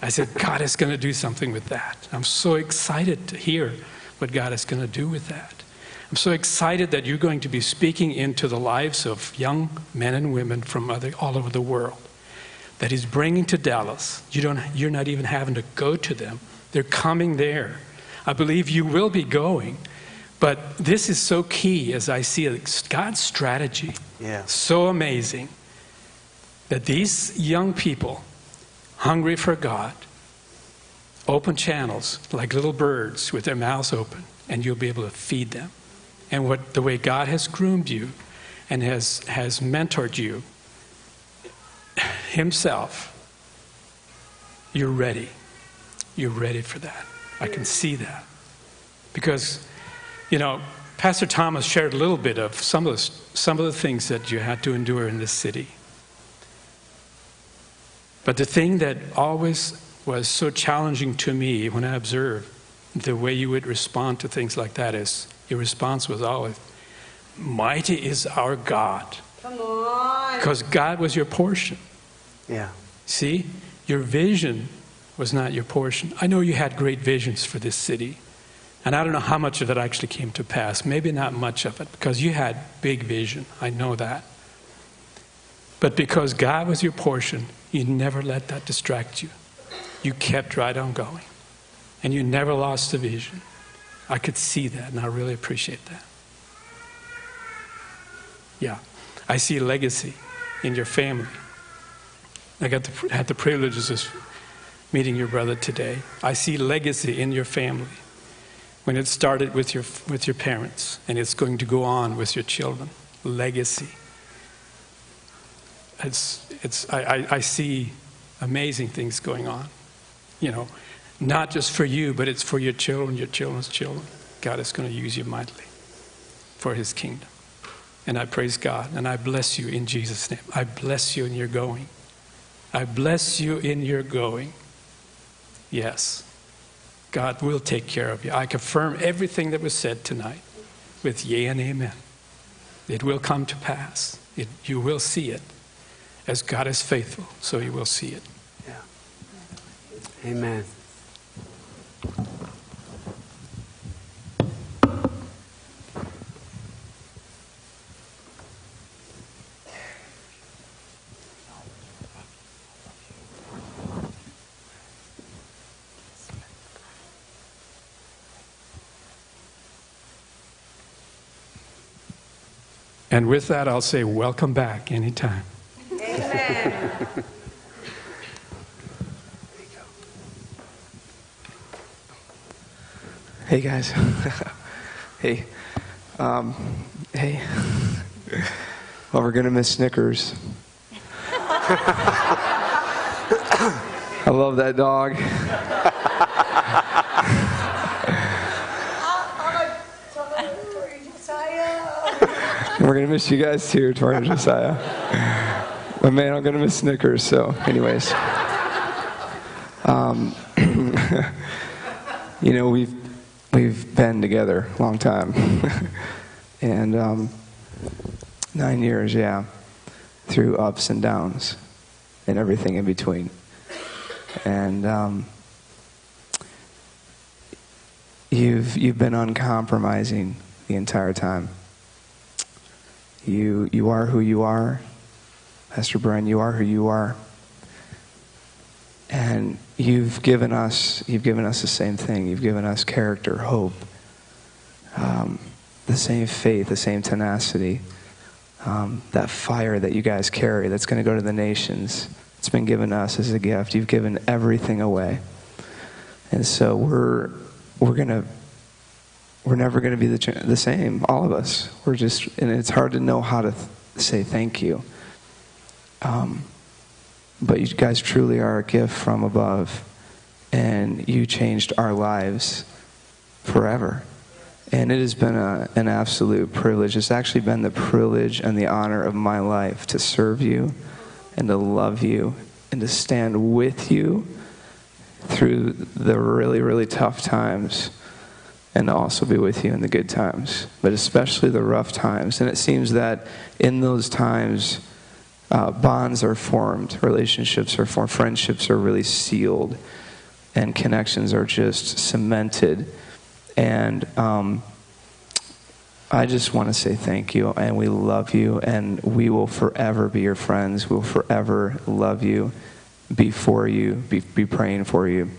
I said, God is going to do something with that. I'm so excited to hear what God is going to do with that. I'm so excited that you're going to be speaking into the lives of young men and women from other, all over the world. That He's bringing to Dallas. You don't, you're not even having to go to them, they're coming there. I believe you will be going. But this is so key as I see it. God's strategy. Yeah. So amazing that these young people, hungry for God, open channels like little birds with their mouths open, and you'll be able to feed them. And what the way God has groomed you and has, has mentored you Himself, you're ready. You're ready for that. I can see that. Because, you know, Pastor Thomas shared a little bit of some of the, some of the things that you had to endure in this city. But the thing that always was so challenging to me when I observed the way you would respond to things like that is your response was always, Mighty is our God. Come on. Because God was your portion. Yeah. See, your vision was not your portion. I know you had great visions for this city. And I don't know how much of it actually came to pass. Maybe not much of it, because you had big vision. I know that. But because God was your portion, you never let that distract you. You kept right on going. And you never lost the vision. I could see that, and I really appreciate that. Yeah. I see legacy in your family. I got the, had the privilege of meeting your brother today. I see legacy in your family when it started with your, with your parents and it's going to go on with your children. Legacy. It's, it's, I, I, I see amazing things going on. You know, not just for you, but it's for your children, your children's children. God is going to use you mightily for his kingdom. And I praise God and I bless you in Jesus' name. I bless you in your going. I bless you in your going. Yes, God will take care of you. I confirm everything that was said tonight with yea and amen. It will come to pass. It, you will see it. As God is faithful, so you will see it. Yeah. Amen. And with that, I'll say welcome back anytime. Amen. Hey guys. hey. Um, hey. Well, we're gonna miss Snickers. I love that dog. we're gonna miss you guys too, Tori and Josiah. But man, I'm gonna miss Snickers. So, anyways. Um, you know, we've we've been together a long time, and um, nine years, yeah, through ups and downs, and everything in between. And um, you've you've been uncompromising the entire time. You you are who you are, Pastor Brian. You are who you are, and you've given us you've given us the same thing. You've given us character, hope, um, the same faith, the same tenacity, um, that fire that you guys carry that's going to go to the nations. It's been given us as a gift. You've given everything away, and so we're we're gonna we're never going to be the, the same. All of us. We're just, and it's hard to know how to th- say thank you. Um, but you guys truly are a gift from above, and you changed our lives forever. And it has been a, an absolute privilege. It's actually been the privilege and the honor of my life to serve you and to love you and to stand with you through the really, really tough times and also be with you in the good times, but especially the rough times. And it seems that in those times, uh, bonds are formed, relationships are formed, friendships are really sealed, and connections are just cemented. And um, I just want to say thank you, and we love you, and we will forever be your friends. We'll forever love you, be for you, be, be praying for you.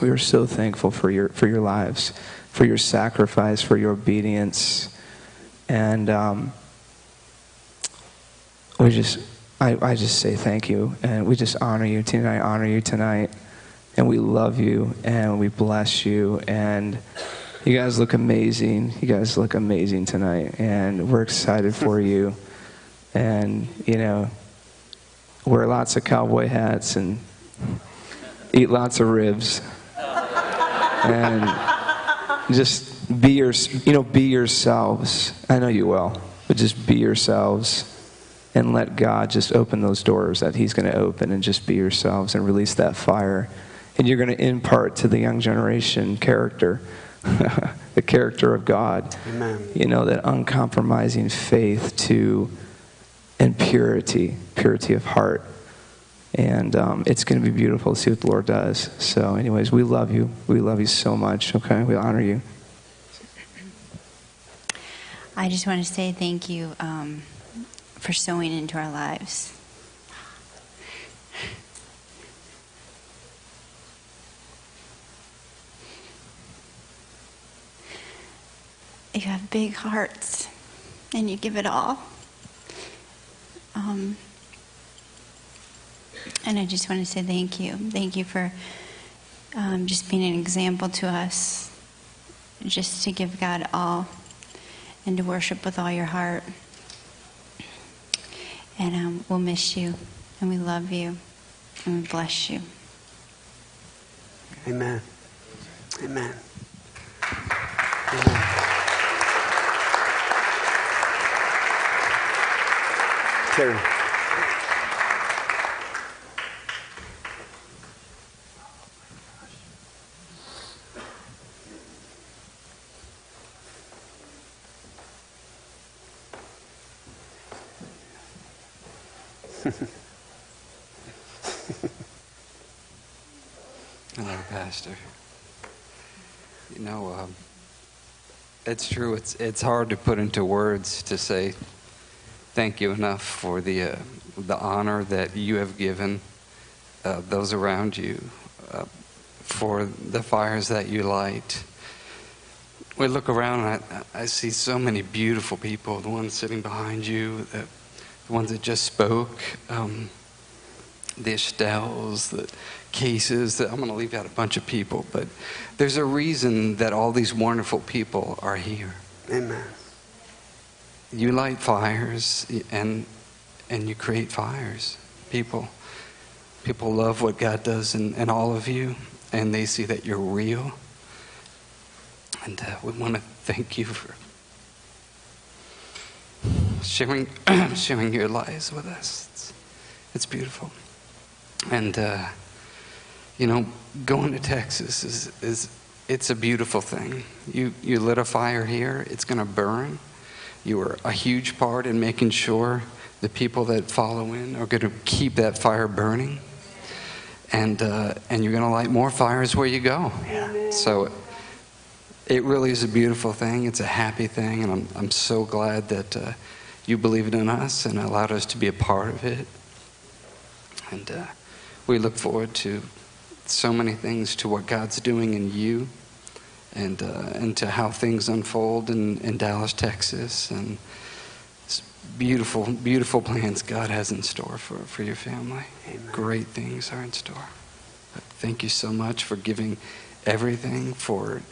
We are so thankful for your for your lives, for your sacrifice, for your obedience, and um, we just I, I just say thank you, and we just honor you. Tina and I honor you tonight, and we love you, and we bless you, and you guys look amazing. You guys look amazing tonight, and we're excited for you, and you know, wear lots of cowboy hats and eat lots of ribs. And just be your, you know, be yourselves. I know you will, but just be yourselves and let God just open those doors that He's going to open and just be yourselves and release that fire. And you're going to impart to the young generation character, the character of God. Amen. You know, that uncompromising faith to, and purity, purity of heart. And um, it's going to be beautiful to see what the Lord does. So, anyways, we love you. We love you so much, okay? We honor you. I just want to say thank you um, for sowing into our lives. You have big hearts and you give it all. Um, and I just want to say thank you. Thank you for um, just being an example to us, just to give God all and to worship with all your heart. And um, we'll miss you, and we love you, and we bless you. Amen. Amen. Terry. Hello, Pastor. You know, um, it's true. It's it's hard to put into words to say thank you enough for the uh, the honor that you have given uh, those around you, uh, for the fires that you light, we look around and I, I see so many beautiful people, the ones sitting behind you, the, the ones that just spoke, um, the Estelles, the cases. The, I'm going to leave out a bunch of people, but there's a reason that all these wonderful people are here. Amen. You light fires and, and you create fires. People, people love what God does in, in all of you, and they see that you're real and uh, we want to thank you for sharing, sharing your lives with us. It's, it's beautiful. And, uh, you know, going to Texas is, is it's a beautiful thing. You, you lit a fire here, it's going to burn. You were a huge part in making sure the people that follow in are going to keep that fire burning. And, uh, and you're going to light more fires where you go. Yeah. So it really is a beautiful thing. It's a happy thing, and I'm, I'm so glad that uh, you believed in us and allowed us to be a part of it. And uh, we look forward to so many things, to what God's doing in you, and, uh, and to how things unfold in, in Dallas, Texas, and beautiful, beautiful plans God has in store for, for your family. Amen. Great things are in store. But thank you so much for giving everything, for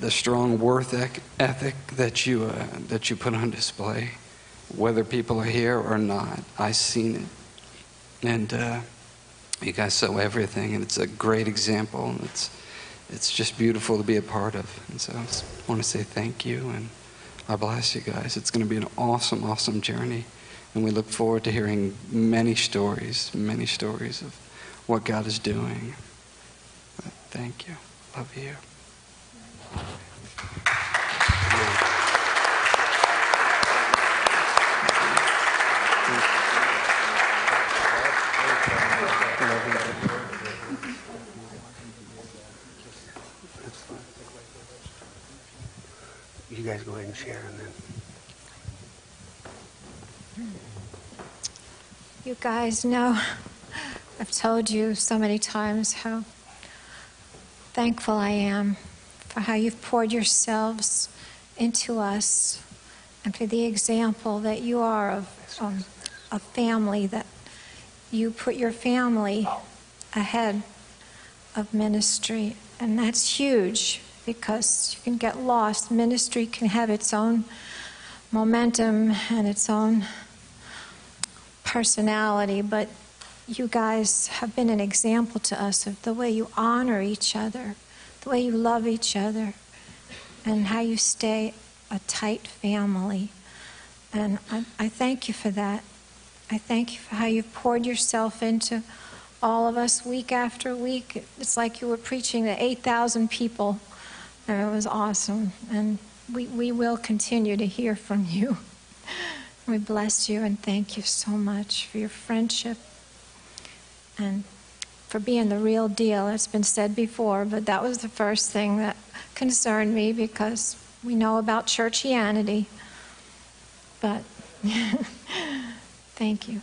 the strong worth ethic that you, uh, that you put on display, whether people are here or not. I've seen it. And uh, you guys show everything, and it's a great example. And it's, it's just beautiful to be a part of. And so I just want to say thank you, and I bless you guys. It's going to be an awesome, awesome journey. And we look forward to hearing many stories, many stories of what God is doing. But thank you. Love you. Guys go ahead and share and then. You guys know, I've told you so many times how thankful I am for how you've poured yourselves into us and for the example that you are of um, a family that you put your family ahead of ministry and that's huge because you can get lost ministry can have its own momentum and its own personality but you guys have been an example to us of the way you honor each other the way you love each other, and how you stay a tight family. And I, I thank you for that. I thank you for how you've poured yourself into all of us week after week. It's like you were preaching to 8,000 people. And it was awesome. And we, we will continue to hear from you. We bless you and thank you so much for your friendship and for being the real deal. It's been said before, but that was the first thing that concerned me because we know about churchianity. But thank you.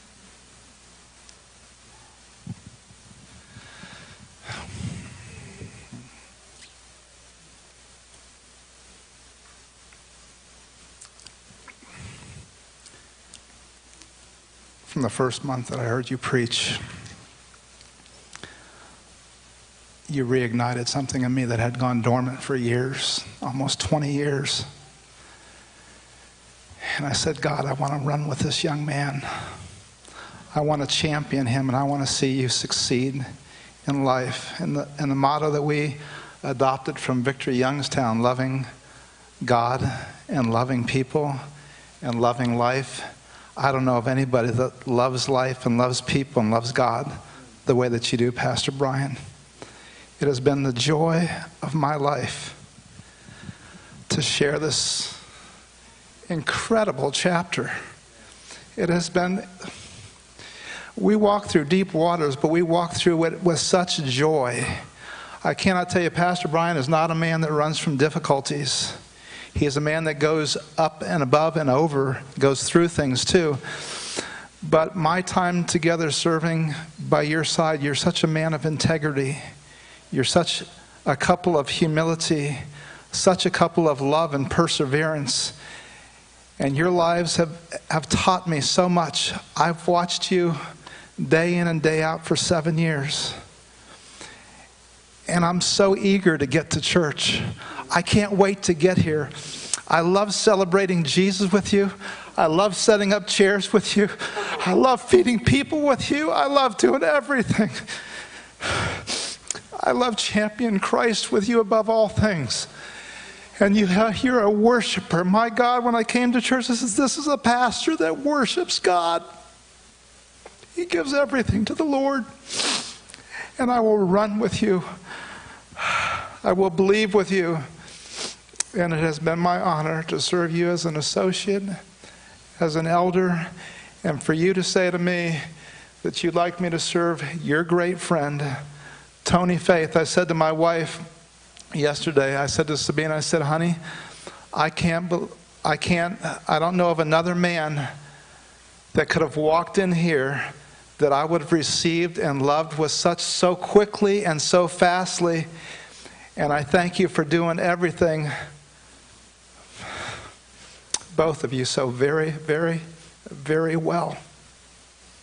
From the first month that I heard you preach, you reignited something in me that had gone dormant for years, almost 20 years. And I said, God, I want to run with this young man. I want to champion him, and I want to see you succeed in life. And the, and the motto that we adopted from Victory Youngstown loving God and loving people and loving life. I don't know of anybody that loves life and loves people and loves God the way that you do, Pastor Brian. It has been the joy of my life to share this incredible chapter. It has been, we walk through deep waters, but we walk through it with such joy. I cannot tell you, Pastor Brian is not a man that runs from difficulties. He is a man that goes up and above and over, goes through things too. But my time together serving by your side, you're such a man of integrity. You're such a couple of humility, such a couple of love and perseverance. And your lives have, have taught me so much. I've watched you day in and day out for seven years. And I'm so eager to get to church. I can't wait to get here. I love celebrating Jesus with you. I love setting up chairs with you. I love feeding people with you. I love doing everything. I love champion Christ with you above all things. And you, you're a worshiper. My God, when I came to church, this is, this is a pastor that worships God. He gives everything to the Lord. And I will run with you. I will believe with you. And it has been my honor to serve you as an associate, as an elder, and for you to say to me that you'd like me to serve your great friend, Tony Faeth. I said to my wife yesterday, I said to Sabine, I said, honey, I can't, I can't, I don't know of another man that could have walked in here that I would have received and loved with such so quickly and so fastly. And I thank you for doing everything, both of you, so very, very, very well.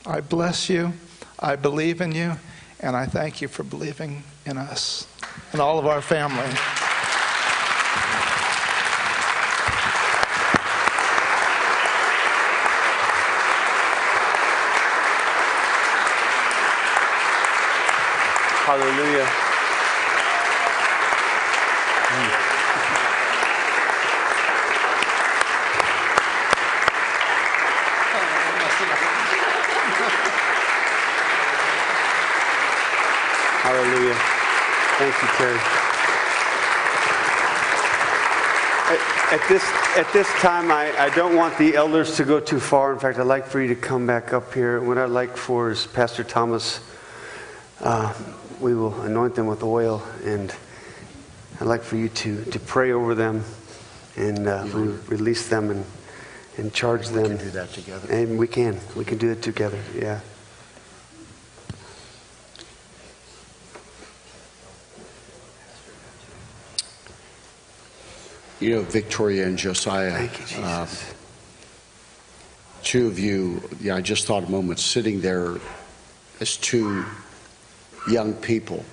I bless you. I believe in you. And I thank you for believing in us and all of our family. Hallelujah. Thank you, Terry. At, at this, at this time, I, I don't want the elders to go too far. In fact, I'd like for you to come back up here. What I'd like for is Pastor Thomas. Uh, we will anoint them with oil, and I'd like for you to, to pray over them and uh, re- release them and, and charge them. We can do that together. And we can. We can do it together, yeah. You know, Victoria and Josiah. You, uh, two of you, yeah, I just thought a moment sitting there as two young people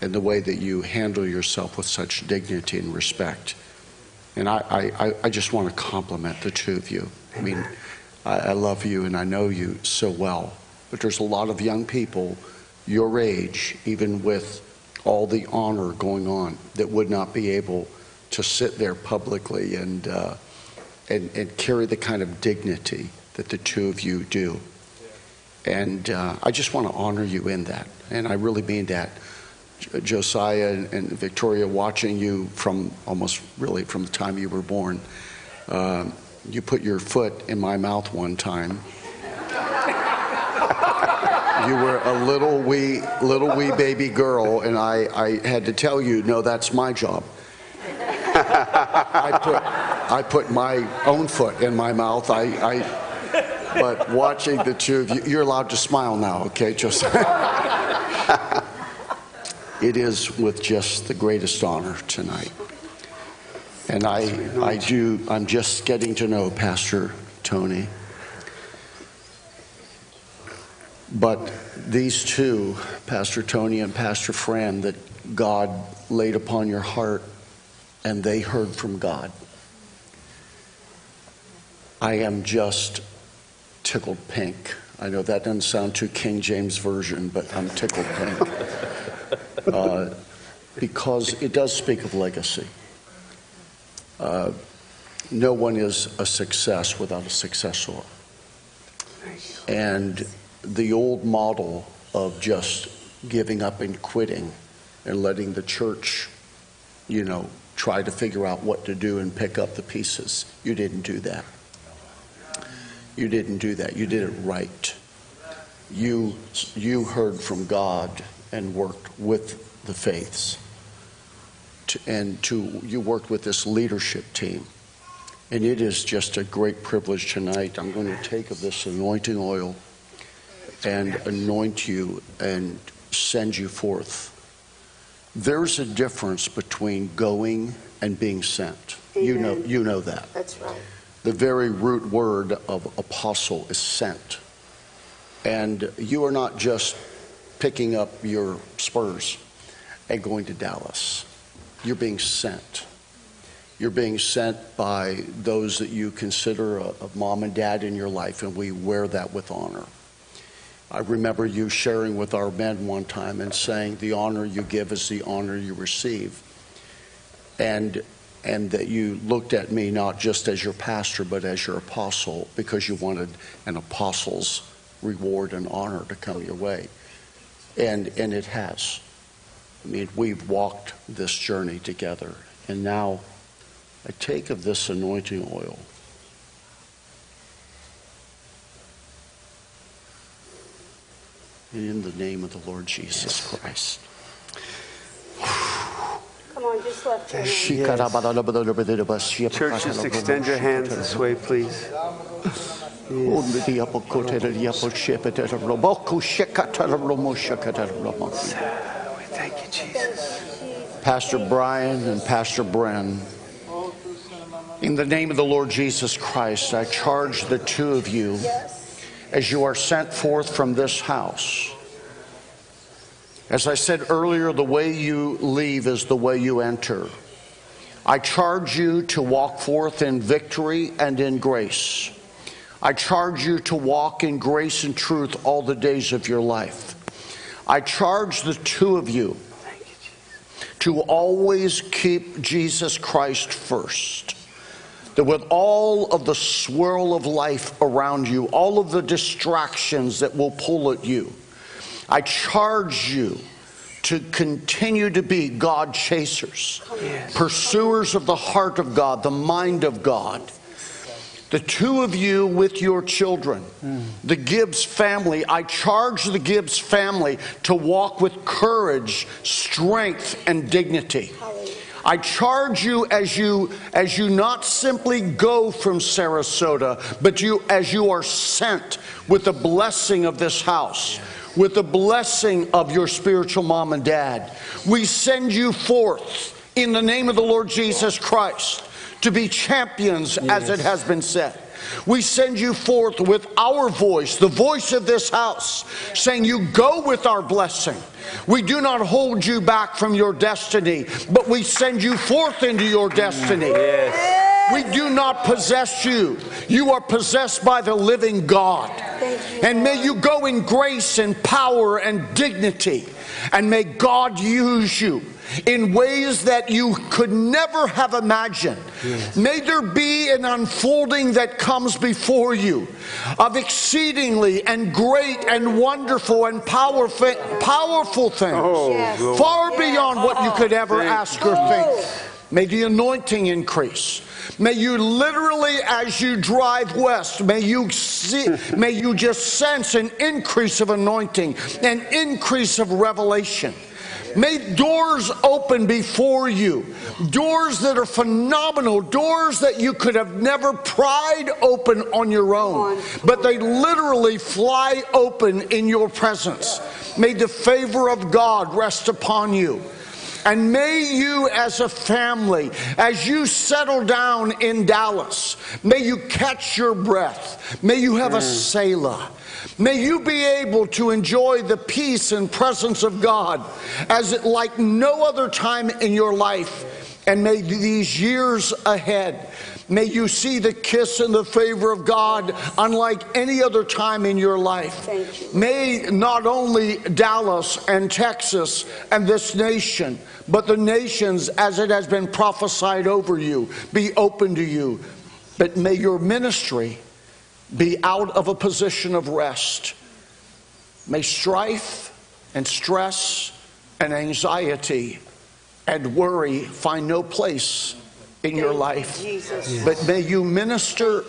and the way that you handle yourself with such dignity and respect. And I, I, I just want to compliment the two of you. I mean, I, I love you and I know you so well. But there's a lot of young people your age, even with all the honor going on, that would not be able to sit there publicly and, uh, and, and carry the kind of dignity that the two of you do. And uh, I just want to honor you in that. And I really mean that. J- Josiah and, and Victoria, watching you from almost really from the time you were born, uh, you put your foot in my mouth one time. you were a little wee, little wee baby girl, and I, I had to tell you, no, that's my job. I put, I put my own foot in my mouth. I, I, but watching the two of you, you're allowed to smile now, okay, Josiah? it is with just the greatest honor tonight. And I, I do, I'm just getting to know Pastor Tony. But these two, Pastor Tony and Pastor Fran, that God laid upon your heart and they heard from God. I am just tickled pink. I know that doesn't sound too King James Version, but I'm tickled pink. Uh, because it does speak of legacy. Uh, no one is a success without a successor. And the old model of just giving up and quitting and letting the church, you know, try to figure out what to do and pick up the pieces. You didn't do that. You didn't do that. You did it right. You, you heard from God and worked with the Faeths. To, and to, you worked with this leadership team. And it is just a great privilege tonight. I'm going to take of this anointing oil and anoint you and send you forth. There's a difference between going and being sent. You know, you know that. That's right. The very root word of apostle is sent. And you are not just picking up your spurs and going to Dallas. You're being sent. You're being sent by those that you consider a, a mom and dad in your life, and we wear that with honor. I remember you sharing with our men one time and saying, The honor you give is the honor you receive. And, and that you looked at me not just as your pastor, but as your apostle, because you wanted an apostle's reward and honor to come your way. And, and it has. I mean, we've walked this journey together. And now I take of this anointing oil. In the name of the Lord Jesus Christ. Come on, just left your hand. Church, just extend your hands this way, please. Thank you, Jesus. Pastor Brian and Pastor Bren, in the name of the Lord Jesus Christ, I charge the two of you as you are sent forth from this house. As I said earlier, the way you leave is the way you enter. I charge you to walk forth in victory and in grace. I charge you to walk in grace and truth all the days of your life. I charge the two of you to always keep Jesus Christ first. That with all of the swirl of life around you, all of the distractions that will pull at you, I charge you to continue to be God chasers, pursuers of the heart of God, the mind of God. The two of you with your children, the Gibbs family, I charge the Gibbs family to walk with courage, strength, and dignity. I charge you as you as you not simply go from Sarasota, but you as you are sent with the blessing of this house, with the blessing of your spiritual mom and dad. We send you forth in the name of the Lord Jesus Christ to be champions, as it has been said. We send you forth with our voice, the voice of this house, saying, You go with our blessing. We do not hold you back from your destiny, but we send you forth into your destiny. We do not possess you. You are possessed by the living God. And may you go in grace and power and dignity. And may God use you in ways that you could never have imagined. May there be an unfolding that comes before you of exceedingly and great and wonderful and powerful, powerful things, Oh, far beyond what you oh. could ever Thank ask or think. Oh. May the anointing increase. May you literally, as you drive west, may you see, may you just sense an increase of anointing, an increase of revelation. May doors open before you, doors that are phenomenal, doors that you could have never pried open on your own, but they literally fly open in your presence. May the favor of God rest upon you. And may you, as a family, as you settle down in Dallas, may you catch your breath. May you have a mm. Selah. May you be able to enjoy the peace and presence of God as it, like no other time in your life. And may these years ahead, may you see the kiss and the favor of God unlike any other time in your life. May not only Dallas and Texas and this nation, but the nations, as it has been prophesied over you, be open to you. But may your ministry be out of a position of rest. May strife and stress and anxiety and worry find no place in your life. Jesus. But may you minister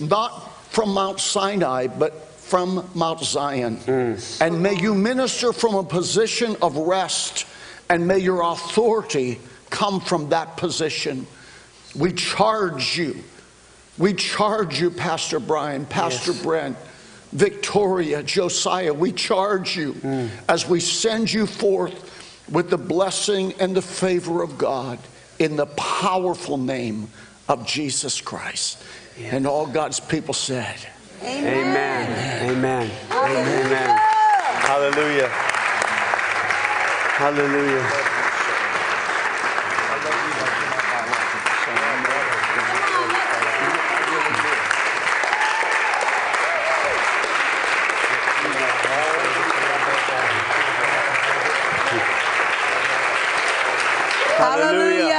not from Mount Sinai, but from Mount Zion. Mm. And may you minister from a position of rest, and may your authority come from that position. We charge you. We charge you, Pastor Brian, Pastor Bren, Victoria, Josiah. We charge you mm. as we send you forth with the blessing and the favor of God. In the powerful name of Jesus Christ. And all God's people said, Amen. Amen. Amen. Amen. Hallelujah. Hallelujah.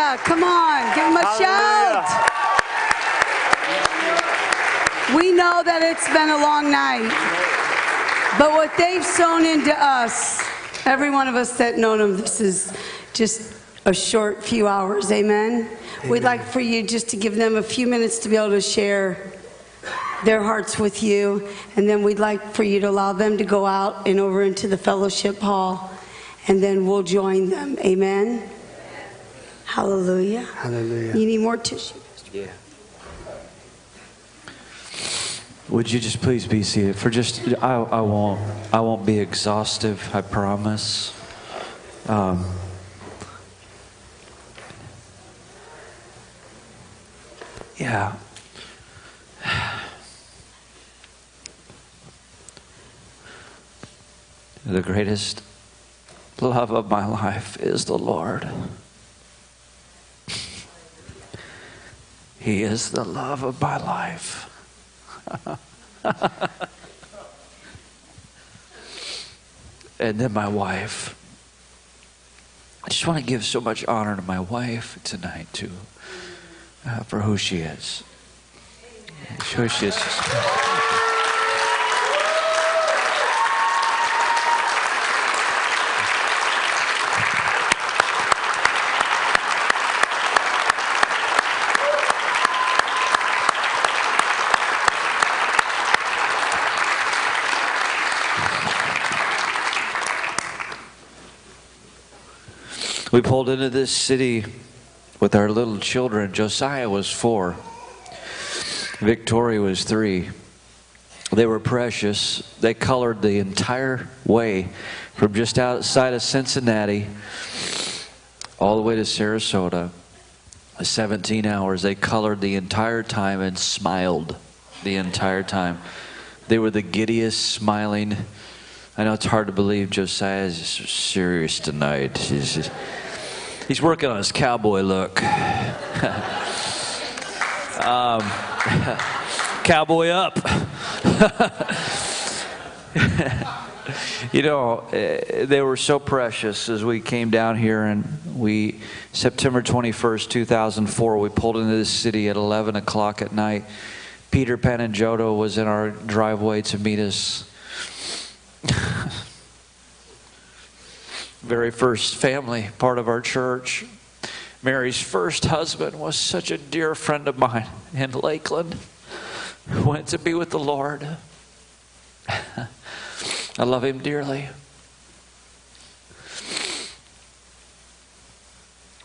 Hallelujah. Come on, give them a Hallelujah. shout. We know that it's been a long night, but what they've sown into us, every one of us that know them, this is just a short few hours. Amen. We'd like for you just to give them a few minutes to be able to share their hearts with you, and then we'd like for you to allow them to go out and over into the fellowship hall, and then we'll join them. Amen. Hallelujah. Hallelujah. You need more tissue. Yeah. Would you just please be seated for just I, I won't I won't be exhaustive I promise. Um, yeah. The greatest love of my life is the Lord. He is the love of my life. and then my wife. I just want to give so much honor to my wife tonight, too, uh, for who she is. Who she is. We pulled into this city with our little children. Josiah was four, Victoria was three. They were precious. They colored the entire way from just outside of Cincinnati all the way to Sarasota. 17 hours. They colored the entire time and smiled the entire time. They were the giddiest, smiling. I know it's hard to believe Josiah is serious tonight. He's, he's working on his cowboy look. um, cowboy up. you know, eh, they were so precious as we came down here and we, September 21st, 2004, we pulled into the city at 11 o'clock at night. Peter Pan and Jodo was in our driveway to meet us. Very first family, part of our church. Mary's first husband was such a dear friend of mine in Lakeland who went to be with the Lord. I love him dearly.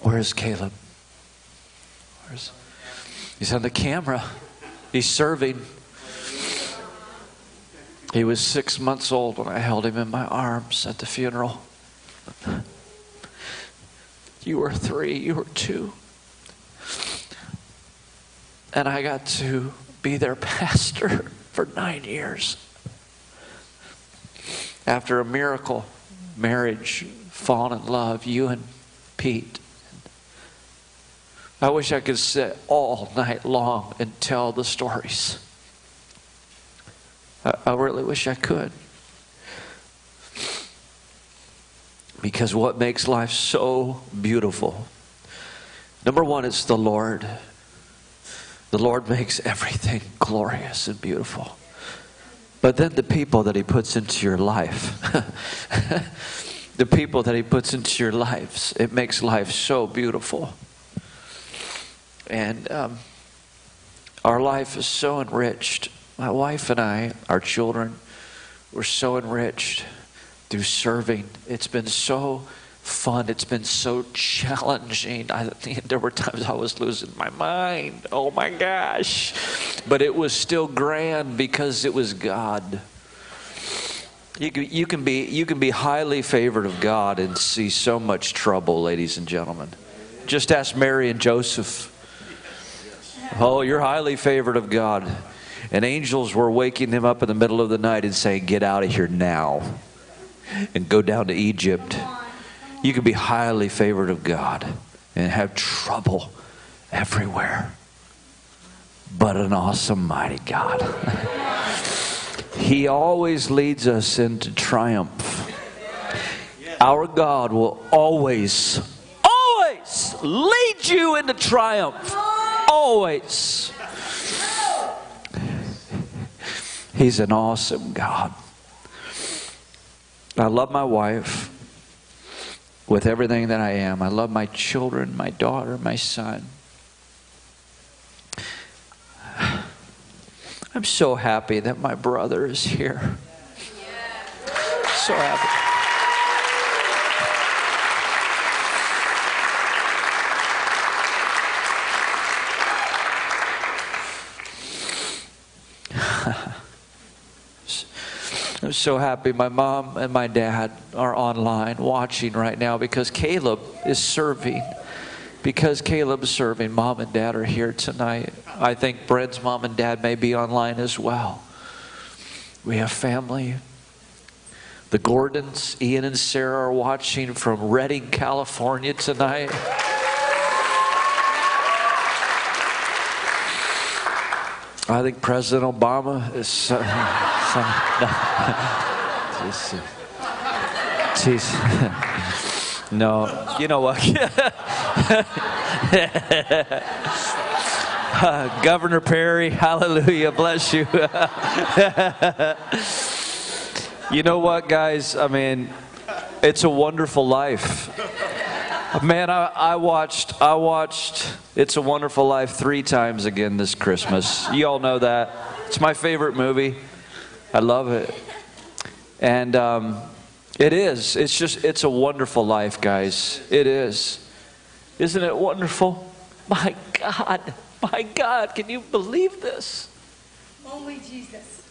Where is Caleb? Where's, he's on the camera. He's serving. He was six months old when I held him in my arms at the funeral. You were three, you were two. And I got to be their pastor for nine years. After a miracle marriage, fallen in love, you and Pete. I wish I could sit all night long and tell the stories. I, I really wish I could. Because what makes life so beautiful, number one, it's the Lord. The Lord makes everything glorious and beautiful. But then the people that He puts into your life, the people that He puts into your lives, it makes life so beautiful. And um, our life is so enriched. My wife and I, our children, were so enriched through serving. It's been so fun. It's been so challenging. I, there were times I was losing my mind. Oh my gosh. But it was still grand because it was God. You can, you, can be, you can be highly favored of God and see so much trouble, ladies and gentlemen. Just ask Mary and Joseph. Oh, you're highly favored of God. And angels were waking him up in the middle of the night and saying, Get out of here now and go down to Egypt. You can be highly favored of God and have trouble everywhere. But an awesome, mighty God. he always leads us into triumph. Our God will always, always lead you into triumph. Always. He's an awesome God. I love my wife with everything that I am. I love my children, my daughter, my son. I'm so happy that my brother is here. So happy. I'm so happy my mom and my dad are online watching right now because Caleb is serving. Because Caleb's serving, mom and dad are here tonight. I think Bren's mom and dad may be online as well. We have family. The Gordons, Ian and Sarah, are watching from Redding, California tonight. I think President Obama is. Some, no. No, you know what? uh, Governor Perry, hallelujah, bless you. you know what, guys? I mean, it's a wonderful life. Man, I, I, watched I watched It's a Wonderful Life three times again this Christmas. You all know that. It's my favorite movie. I love it. And um, it is. It's just, it's a wonderful life, guys. It is. Isn't it wonderful? My God. My God. Can you believe this? Only Jesus.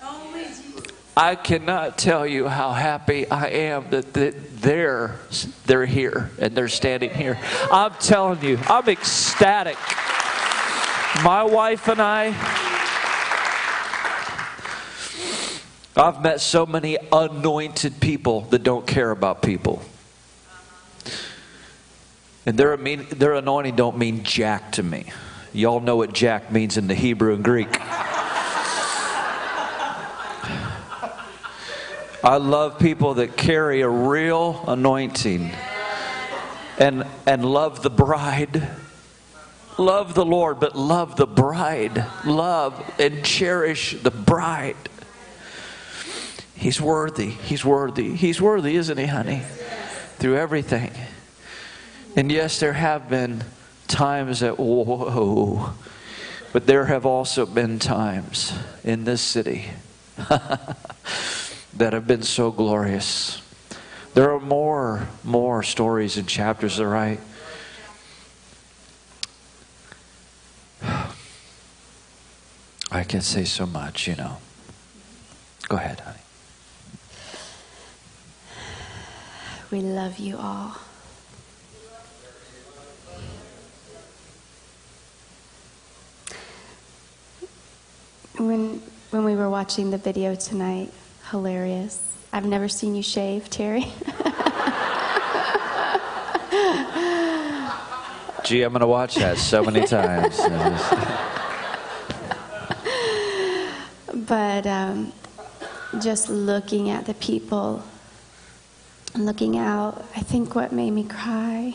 Only Jesus. I cannot tell you how happy I am that they're, they're here and they're standing here. I'm telling you, I'm ecstatic. My wife and I, I've met so many anointed people that don't care about people. And their, mean, their anointing don't mean jack to me. Y'all know what jack means in the Hebrew and Greek. I love people that carry a real anointing and, and love the bride. Love the Lord, but love the bride. Love and cherish the bride. He's worthy. He's worthy. He's worthy, isn't he, honey? Through everything. And yes, there have been times that, whoa, but there have also been times in this city that have been so glorious. There are more, more stories and chapters to write. I can say so much, you know. Go ahead, honey. We love you all. When, when we were watching the video tonight, hilarious. I've never seen you shave, Terry. Gee, I'm going to watch that so many times. but um, just looking at the people and looking out, I think what made me cry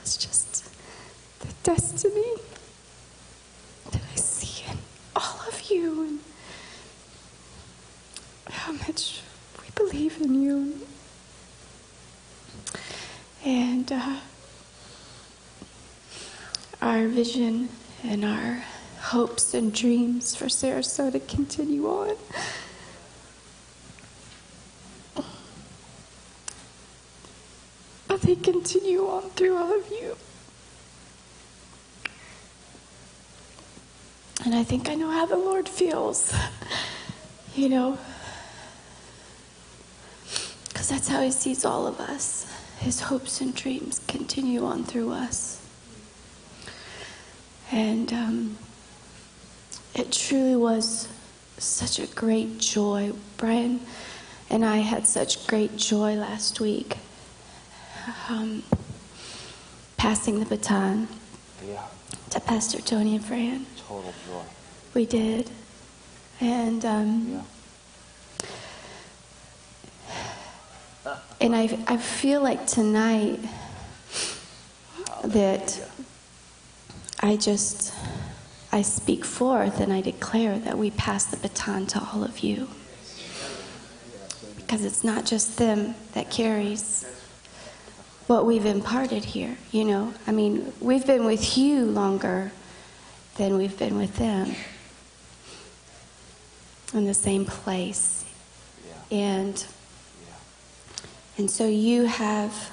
was just the destiny that I see in all of you and how much we believe in you. And uh, our vision and our hopes dreams for Sarasota continue on. But they continue on through all of you. And I think I know how the Lord feels. You know, Because that's how He sees all of us. His hopes and dreams continue on through us. And um, it truly was such a great joy. Brian and I had such great joy last week um, passing the baton Yeah. to Pastor Tony and Fran. Total joy. We did. And um, and I, I feel like tonight that I just I speak forth and I declare that we pass the baton to all of you. Because it's not just them that carries what we've imparted here, you know. I mean, we've been with you longer than we've been with them in the same place. And and so you have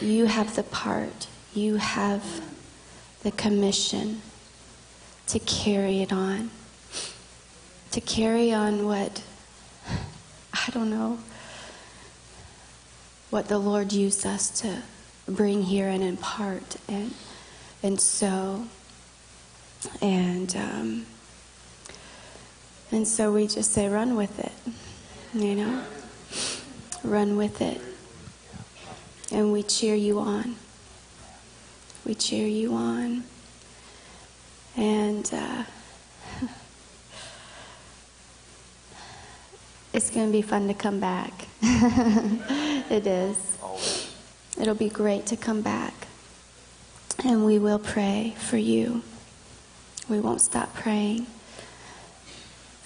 you have the part, you have the commission to carry it on. To carry on what I don't know what the Lord used us to bring here and impart. And and so and um, and so we just say run with it you know? Run with it. And we cheer you on. We cheer you on and uh, it's going to be fun to come back it is it'll be great to come back and we will pray for you we won't stop praying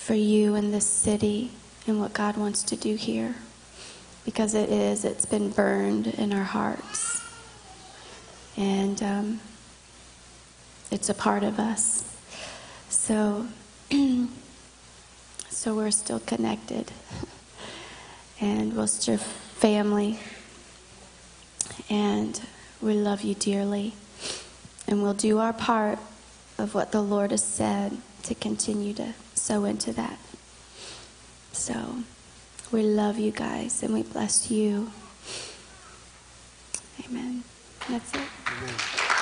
for you and this city and what God wants to do here. Because it is, it's been burned in our hearts. And um, it's a part of us. So, so we're still connected. And we're still family. And we love you dearly. And we'll do our part of what the Lord has said to continue to sow into that. So we love you guys and we bless you. Amen. That's it.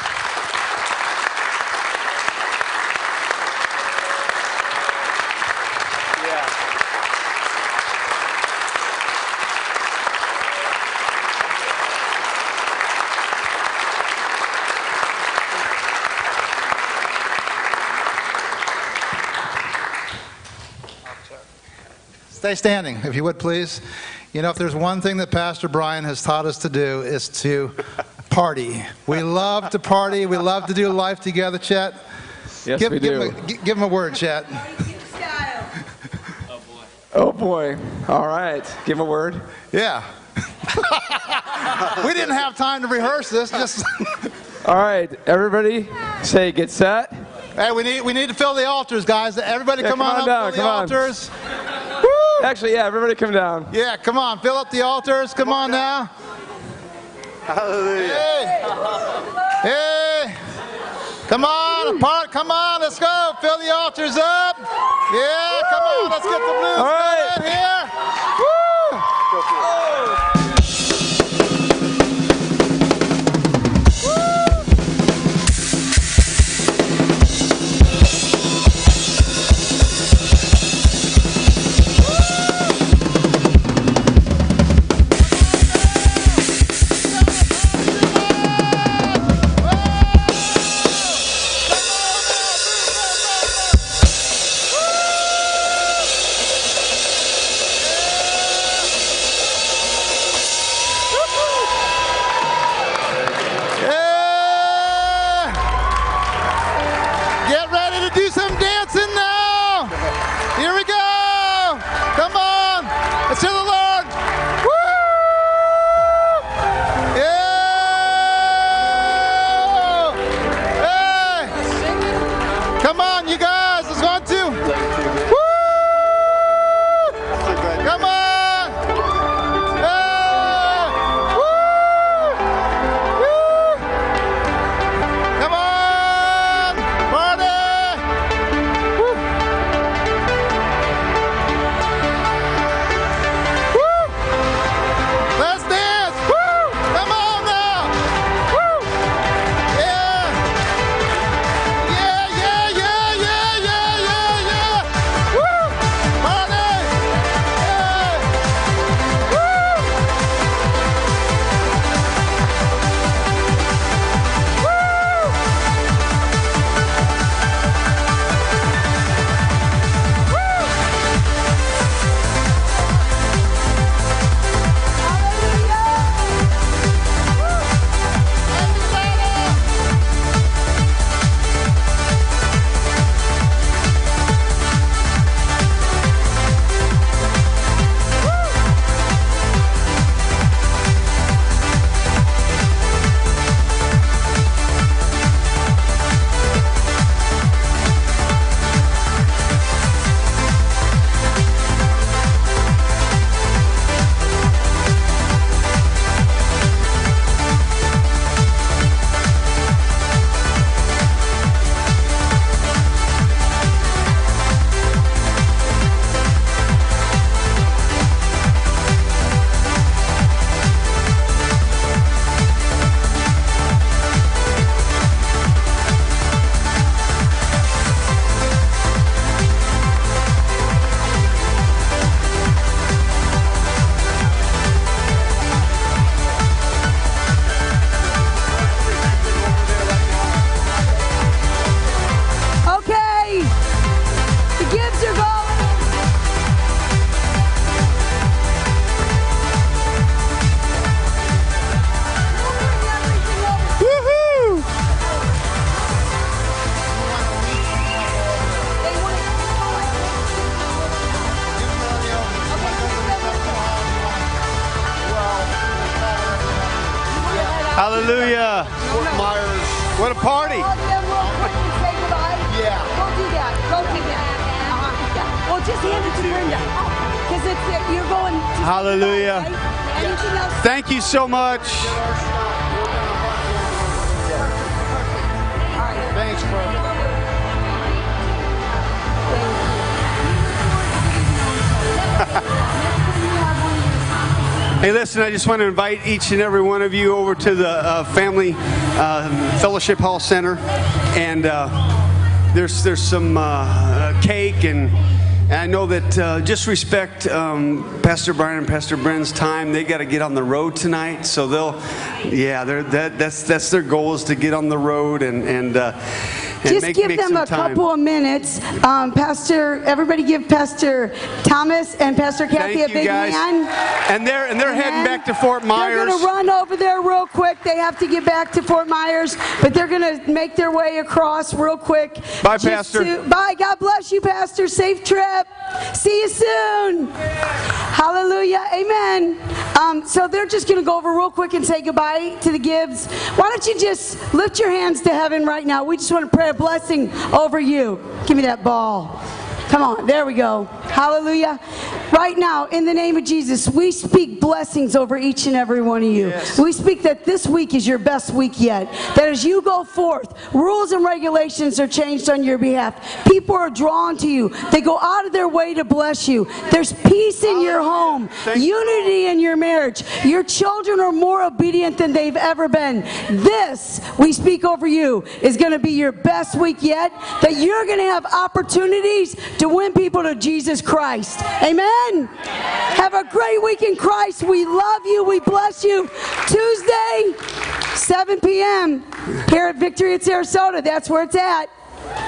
Stay standing, if you would, please. You know, if there's one thing that Pastor Brian has taught us to do, is to party. We love to party. We love to do life together, Chet. Yes, give, we give do. Him a, give him a word, Chet. Oh boy. Oh boy. All right. Give him a word. Yeah. we didn't have time to rehearse this. Just All right. Everybody say get set. hey, we need we need to fill the altars, guys. Everybody, Yeah, come, come on, on up, down, fill come on. the altars. Actually, yeah, everybody come down. Yeah, come on, fill up the altars. Come on now. Hallelujah. Hey, hey, come on, apart. Come on, let's go. Fill the altars up. Yeah, come on, let's get the blues All right. going here. Woo! So much. Thanks, brother. Hey, listen, I just want to invite each and every one of you over to the uh, Family uh, Fellowship Hall Center. And uh, there's, there's some uh, cake, and, and I know that uh, just respect um, Pastor Brian and Pastor Bren's time. They got to get on the road tonight. So they'll, yeah, they're, that, that's, that's their goal is to get on the road and, and, uh, and Just make, give make them a time. couple of minutes. Um, Pastor, everybody give Pastor Thomas and Pastor Kathy Thank a big hand. And they're, and they're heading back to Fort Myers. They're going to run over there real quick. They have to get back to Fort Myers, but they're going to make their way across real quick. Bye, Pastor. to- bye. God bless you, Pastor. Safe trip. See you soon. Hallelujah. Amen. Um, so they're just going to go over real quick and say goodbye to the Gibbs. Why don't you just lift your hands to heaven right now? We just want to pray a blessing over you. Give me that ball. Come on, there we go. Hallelujah. Right now, in the name of Jesus, we speak blessings over each and every one of you. We speak that this week is your best week yet. That as you go forth, rules and regulations are changed on your behalf. People are drawn to you. They go out of their way to bless you. There's peace in your home, unity in your marriage. Your children are more obedient than they've ever been. This, we speak over you, is going to be your best week yet. That you're going to have opportunities to win people to Jesus Christ. Amen. Have a great week in Christ. We love you. We bless you. Tuesday, 7 p.m. here at Victory at Sarasota. That's where it's at.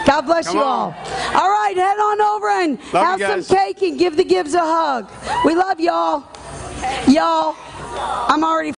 God bless Come you on. all. All right, head on over and Love have some cake and give the Gibbs a hug. We love y'all. Y'all, I'm already